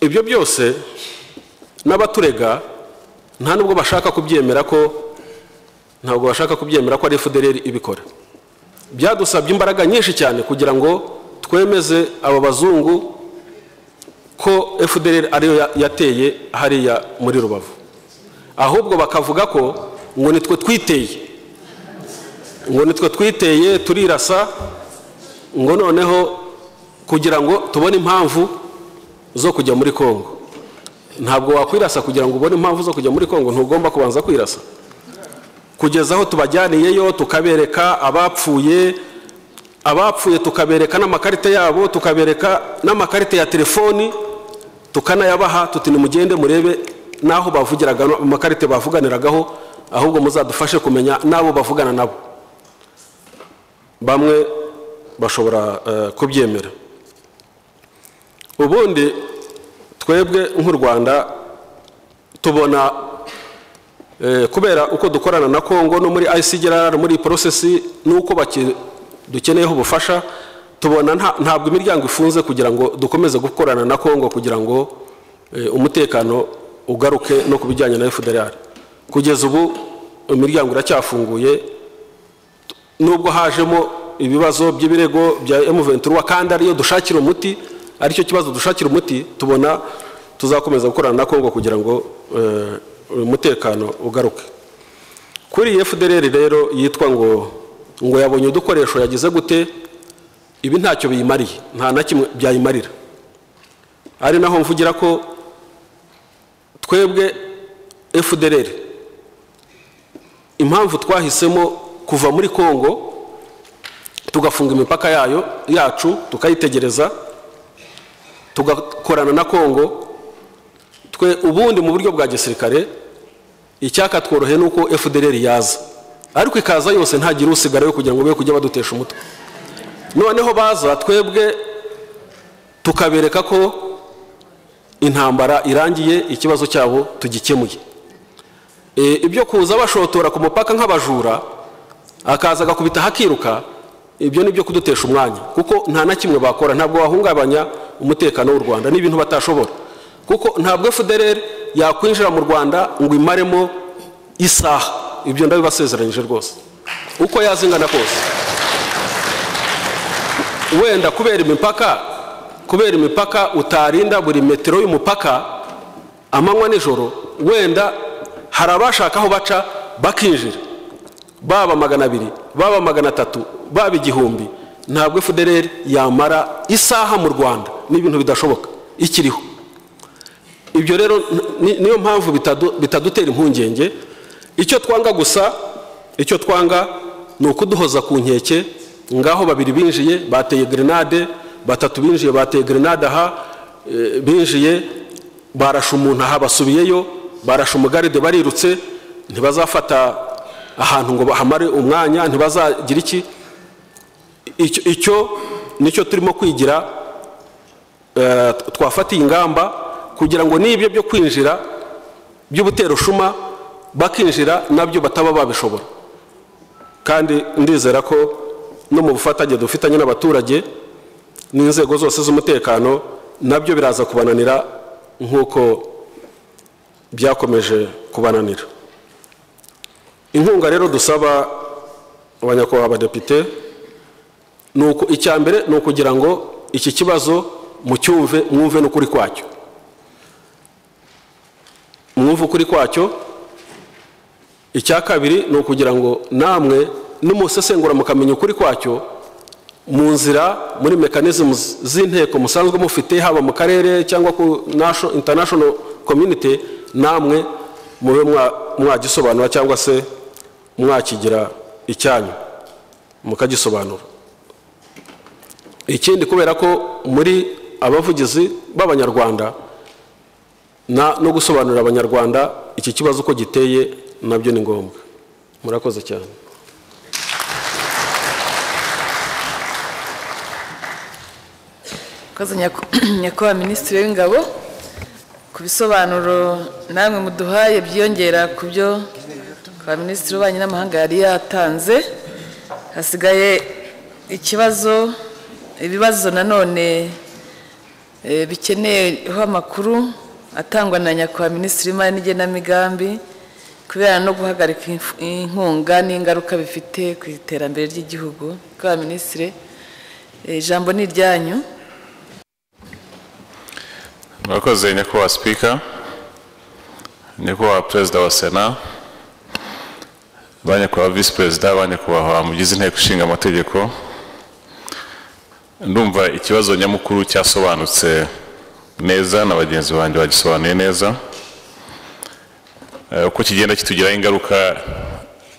Ibyo byose n'abaturega nta nubwo bashaka kubyemera ko ntabwo bashaka kubyemera ko ari fdr ibikora. Byadusabye imbaraga nyinshi cyane kugira ngo twemeze abo bazungu ko fdr ariyo yateye hariya muri rubavu. Ahubwo bakavuga ko ngo nitwe twiteye ngo nitwe twiteye turirasa ngo noneho kugira ngo tubone impamvu zo kujya muri kongo ntabwo wakwirasa kugira ngo ubone impamvu zo kujya muri kongo. Ntugomba kubanza kwirasa. Kugeza aho tubajyaniyeyo tukabereka abapfuye abapfuye tukabereka n'amakarita yabo tukabereka n'amakarita ya telefoni tukanayabaha tuti nimugende murebe n'aho bavugiraga amakarita bavuganiragaho ahubwo muzadufashe kumenya n'abo bavugana nabo. Bamwe bashobora kubyemera. Ubundi twebwe nk'u rwanda tubona kubera uko dukorana na kongo no muri ICGR muri porosesi n'uko dukeneyeho ubufasha tubona ntabwo imiryango ifunze kugira ngo dukomeze gukorana na kongo kugira ngo umutekano ugaruke no ku bijyanye na fdr kugeza ubu imiryango iracyafunguye nubwo hajemo ibibazo by'ibirego bya M23 kandi ariyo dushakira umuti ari cyo kibazo dushakira umuti tubona tuzakomeza gukorana na kongo kugira ngo umutekano ugaruke. Kuri fdr rero yitwa ngo ngo yabonye udukoresho yagize gute ibi ntacyo biyimariye nta na kimwe byayimarira. Ari naho mvugira ko twebwe fdr impamvu twahisemo kuva muri kongo tugafunga imipaka yayo yacu tukayitegereza tugakorana na kongo twe ubundi mu buryo bwa gisirikare icyaka tworohe ni uko fdr yaza ariko ikaza yose ntagire usigarayo kugira ngo be kujya badutesha umutwe. Noneho baza twebwe tukabereka ko intambara irangiye ikibazo cyabo tugikemuye. Ibyo kuza bashotora ku mupaka nk'abajura akaza agakubita hakiruka ibyo ni byo kudutesha umwanya. Kuko nta na kimwe bakora. Ntabwo wahungabanya umutekano w'u rwanda. Ni ibintu batashobora. Kuko ntabwo fdr yakwinjira mu rwanda ngo imaremo isaha. Ibyo ndabibasezeranyije rwose. Uko yazingana kose. Wenda kubera imipaka kubera imipaka utarinda buri metero y'umupaka amanywa nijoro wenda hari abashaka aho baca bakinjira. Baba magana abiri baba magana atatu baba igihumbi. Ntabwo fdr yamara isaha mu rwanda. Ni ibintu bidashoboka. Ikiriho. Ibyo rero ni- niyo mpamvu bitadu- bitadutera impungenge. Icyo twanga gusa icyo twanga ni ukuduhoza ku nkeke. Ngaho babiri binjiye bateye grenade. Batatu binjiye bateye grenade aha. Eh, binjiye barashe umuntu aha basubiyeyo. Barashe umugaride barirutse. Ntibazafata ahantu ngo bahamare umwanya ntibazagira iki? Icyo icyo ni cyo turimo kwigira eh, twafatiye ingamba kugira ngo n'ibyo byo kwinjira by'ubuterushuma bakinjira na byo bataba babishobora. Kandi ndizera ko no mu bufatanye dufitanye n'abaturage n'inzego zose z'umutekano na byo biraza kubananira nk'uko byakomeje kubananira. Inkunga rero dusaba abanyakubahwa abadepite ni uku icya mbere ni ukugira ngo iki kibazo mucyumve mwumve n'ukuri kwacyo. Mwumve ukuri kwacyo icya kabiri ni ukugira ngo namwe nimusesengura mukamenya ukuri kwacyo mu nzira muri mekanizmu z'inteko musanzwe mufite haba mu karere cyangwa ku international community namwe mube mwa- mwagisobanura cyangwa se mwakigira icyanyu mukagisobanura. Ikindi kubera ko muri abavugizi b'abanyarwanda no gusobanurira abanyarwanda iki kibazo uko giteye na byo ni ngombwa. Murakoze cyane. Nyakubahwa minisitiri w'ingabo ku bisobanuro namwe muduhaye byiyongera ku byo kwa minisitiri w'ububanyi n'amahanga yari yatanze hasigaye ikibazo ibibazo nanone eh, bikeneyeho amakuru atangwa na nyakubahwa minisitiri w'imari n'igenamigambi kubera no guhagarika inkunga n'ingaruka bifite ku iterambere ry'igihugu. Kwa minisitiri eh, ijambo ni iryanyu. Murakoze nyakubahwa sipika nyakubahwa perezida wa sena ba nyakubahwa visi perezida ba nyakubahwa mugize inteko ishinga amategeko ndumva ikibazo nyamukuru cyasobanutse neza na bagenzi banjye bagisobanuye neza. Eh, uko kigenda kitugiraho ingaruka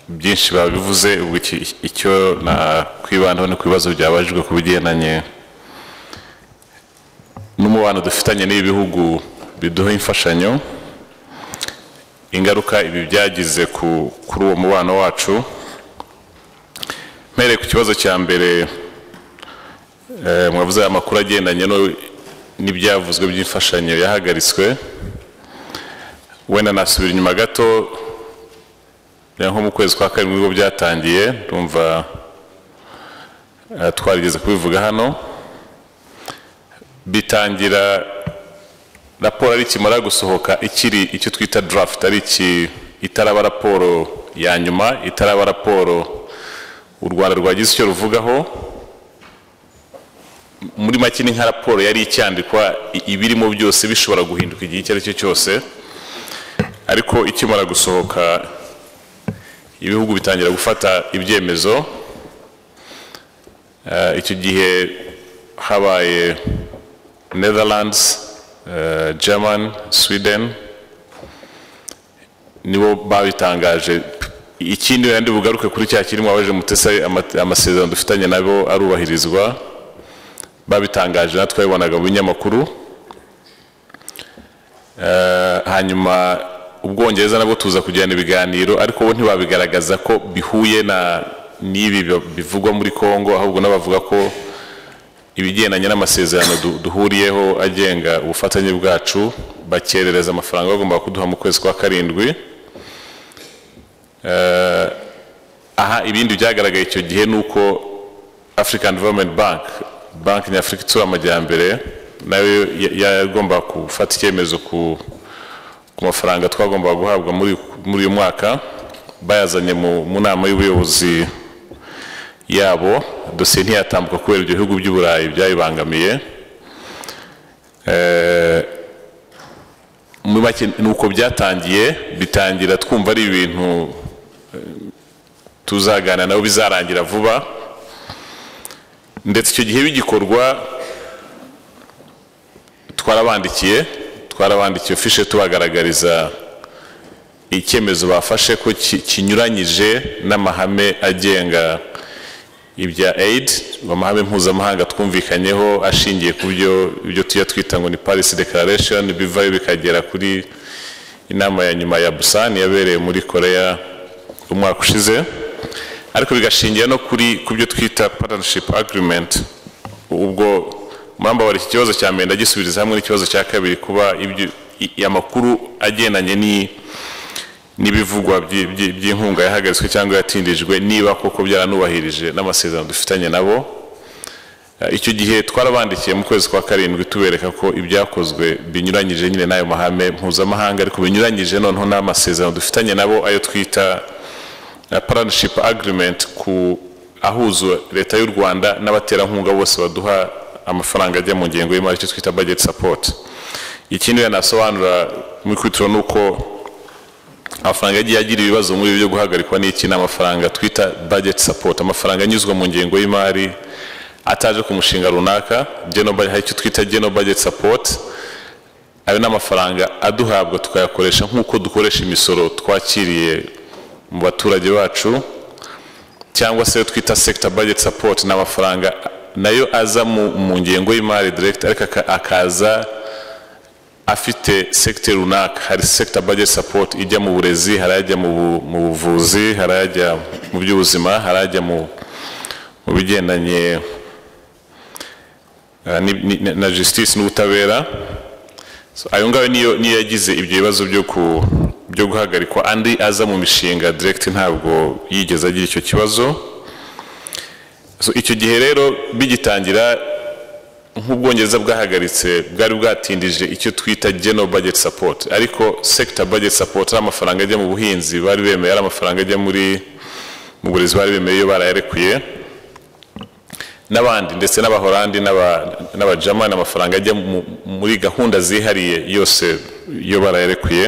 byinshi babivuze icyo nakwibandaho ni ku bibazo byabajijwe ku bigendanye n'umubano dufitanye n'ibi bihugu biduha imfashanyo. Ingaruka ibi byagize ku- kuri uwo mubano wacu. Mpereye ku kibazo cya mbere eh, mwavuze aya makuru agendanye n'ibyavuzwe by'imfashanyo yahagaritswe. Wenda nasubira inyuma gato nko mu kwezi kwa karindwi ni bwo byatangiye ndumva eh, twarigeze kubivuga hano. Bitangira raporo ari kimara gusohoka. Ikiri icyo twita draft ari iki? Itaraba raporo ya nyuma itaraba raporo u rwanda rwagize icyo ruvugaho. Muri make ni nka raporo yari icyandikwa ibirimo byose bishobora guhinduka igihe icyo ari cyo cyose. Ariko ikimara gusohoka ibihugu bitangira gufata ibyemezo. Eh, icyo gihe habaye netherlands german sweden. Nibo babitangaje. Ikindi wenda bugaruke kuri cya kirimo wabaje mutesa ama- amasezerano dufitanye nabo arubahirizwa. Babitangaje natwe twabibonaga mu binyamakuru. Eh, hanyuma ubwongereza nabwo tuza kugirana ibiganiro ariko bo ntibabigaragaza ko bihuye n'ibi bi- bivugwa muri congo ahubwo n'abavuga ko ibigendanye n'amasezerano du- duhuriyeho agenga ubufatanye bwacu bakerereza amafaranga bagomba kuduha mu kwezi kwa karindwi. Eh, aha ibindi byagaragaye icyo gihe ni uko african development bank banki nyafurika itsura amajyambere na yo ya- yagomba gufata icyemezo ku mafaranga twagombaga guhabwa muri uyu mwaka bayazanye mu nama y'ubuyobozi yabo dosiye ntiyatambuka kubera ibyo bihugu by'i burayi byayibangamiye. Eh, ni uko byatangiye bitangira twumva ari ibintu eh, tuzaganira nabo bizarangira vuba. Ndetse icyo gihe bigikorwa twarabandikiye twarabandikiye ofishe tubagaragariza icyemezo bafashe ko ki- kinyuranyije n'amahame agenga ibya aid amahame mpuzamahanga twumvikanyeho ashingiye ku byo ibyo tujya twita ngo ni paris declaration bivayo bikagera kuri inama ya nyuma ya busan yabereye muri korea umwaka ushize. Ariko bigashingira no kuri ku byo twita partnership agreement. Ubwo bari iki kibazo cya mbere ndagisubiriza hamwe n'ikibazo cya kabiri kuba amakuru agendanye ni n'ibivugwa by- by- by'inkunga yahagaritswe cyangwa yatindijwe niba koko byaranubahirije n'amasezerano dufitanye nabo. Eh, icyo gihe twarabandikiye mu kwezi kwa karindwi tubereka ko ibyakozwe binyuranyije nyine n'ayo mahame mpuzamahanga ariko binyuranyije noneho n'amasezerano dufitanye nabo ayo twita eh, partnership agreement ku ahuza leta y'u rwanda n'abaterankunga bose baduha amafaranga ajya mu ngengo y'imari icyo twita budget support. Ikindi yanasobanura mu ikubitiro ni uko amafaranga yagiye agira ibibazo muri ibi byo guhagarikwa n'iki? Ni amafaranga twita budget support. Amafaranga anyuzwa mu ngengo y'imari ataje ku mushinga runaka. Hari icyo twita general budget support. Ayo ni amafaranga aduhabwa tukayakoresha nk'uko dukoresha imisoro twakiriye mu baturage bacu cyangwa se twita sector budget support. Ni amafaranga na yo aza mu, ngengo y'imari direct ariko aka- akaza afite sector runaka. Hari sector budget support ijya mu burezi hari ajya mu, bu- mu buvuzi hari ajya mu by'ubuzima hari ajya mu, bigendanye ni- na justice n'ubutabera. Ayo ngayo niyo yagize ibyo bibazo byo guhagarikwa. Andi aza mu mishinga direct ntabwo yigeze agira icyo kibazo. Icyo gihe rero bigitangira nk'ubwongereza bwahagaritse bwari bwatindije icyo twita general budget support. Ariko sector budget support ari amafaranga ajya mu buhinzi bari bemeye ari amafaranga ajya muri mu burezi bari bemeye iyo barayarekuye n'abandi ndetse n'abahorandi n'aba- n'abajamani amafaranga ajya mu- muri gahunda zihariye yose iyo barayarekuye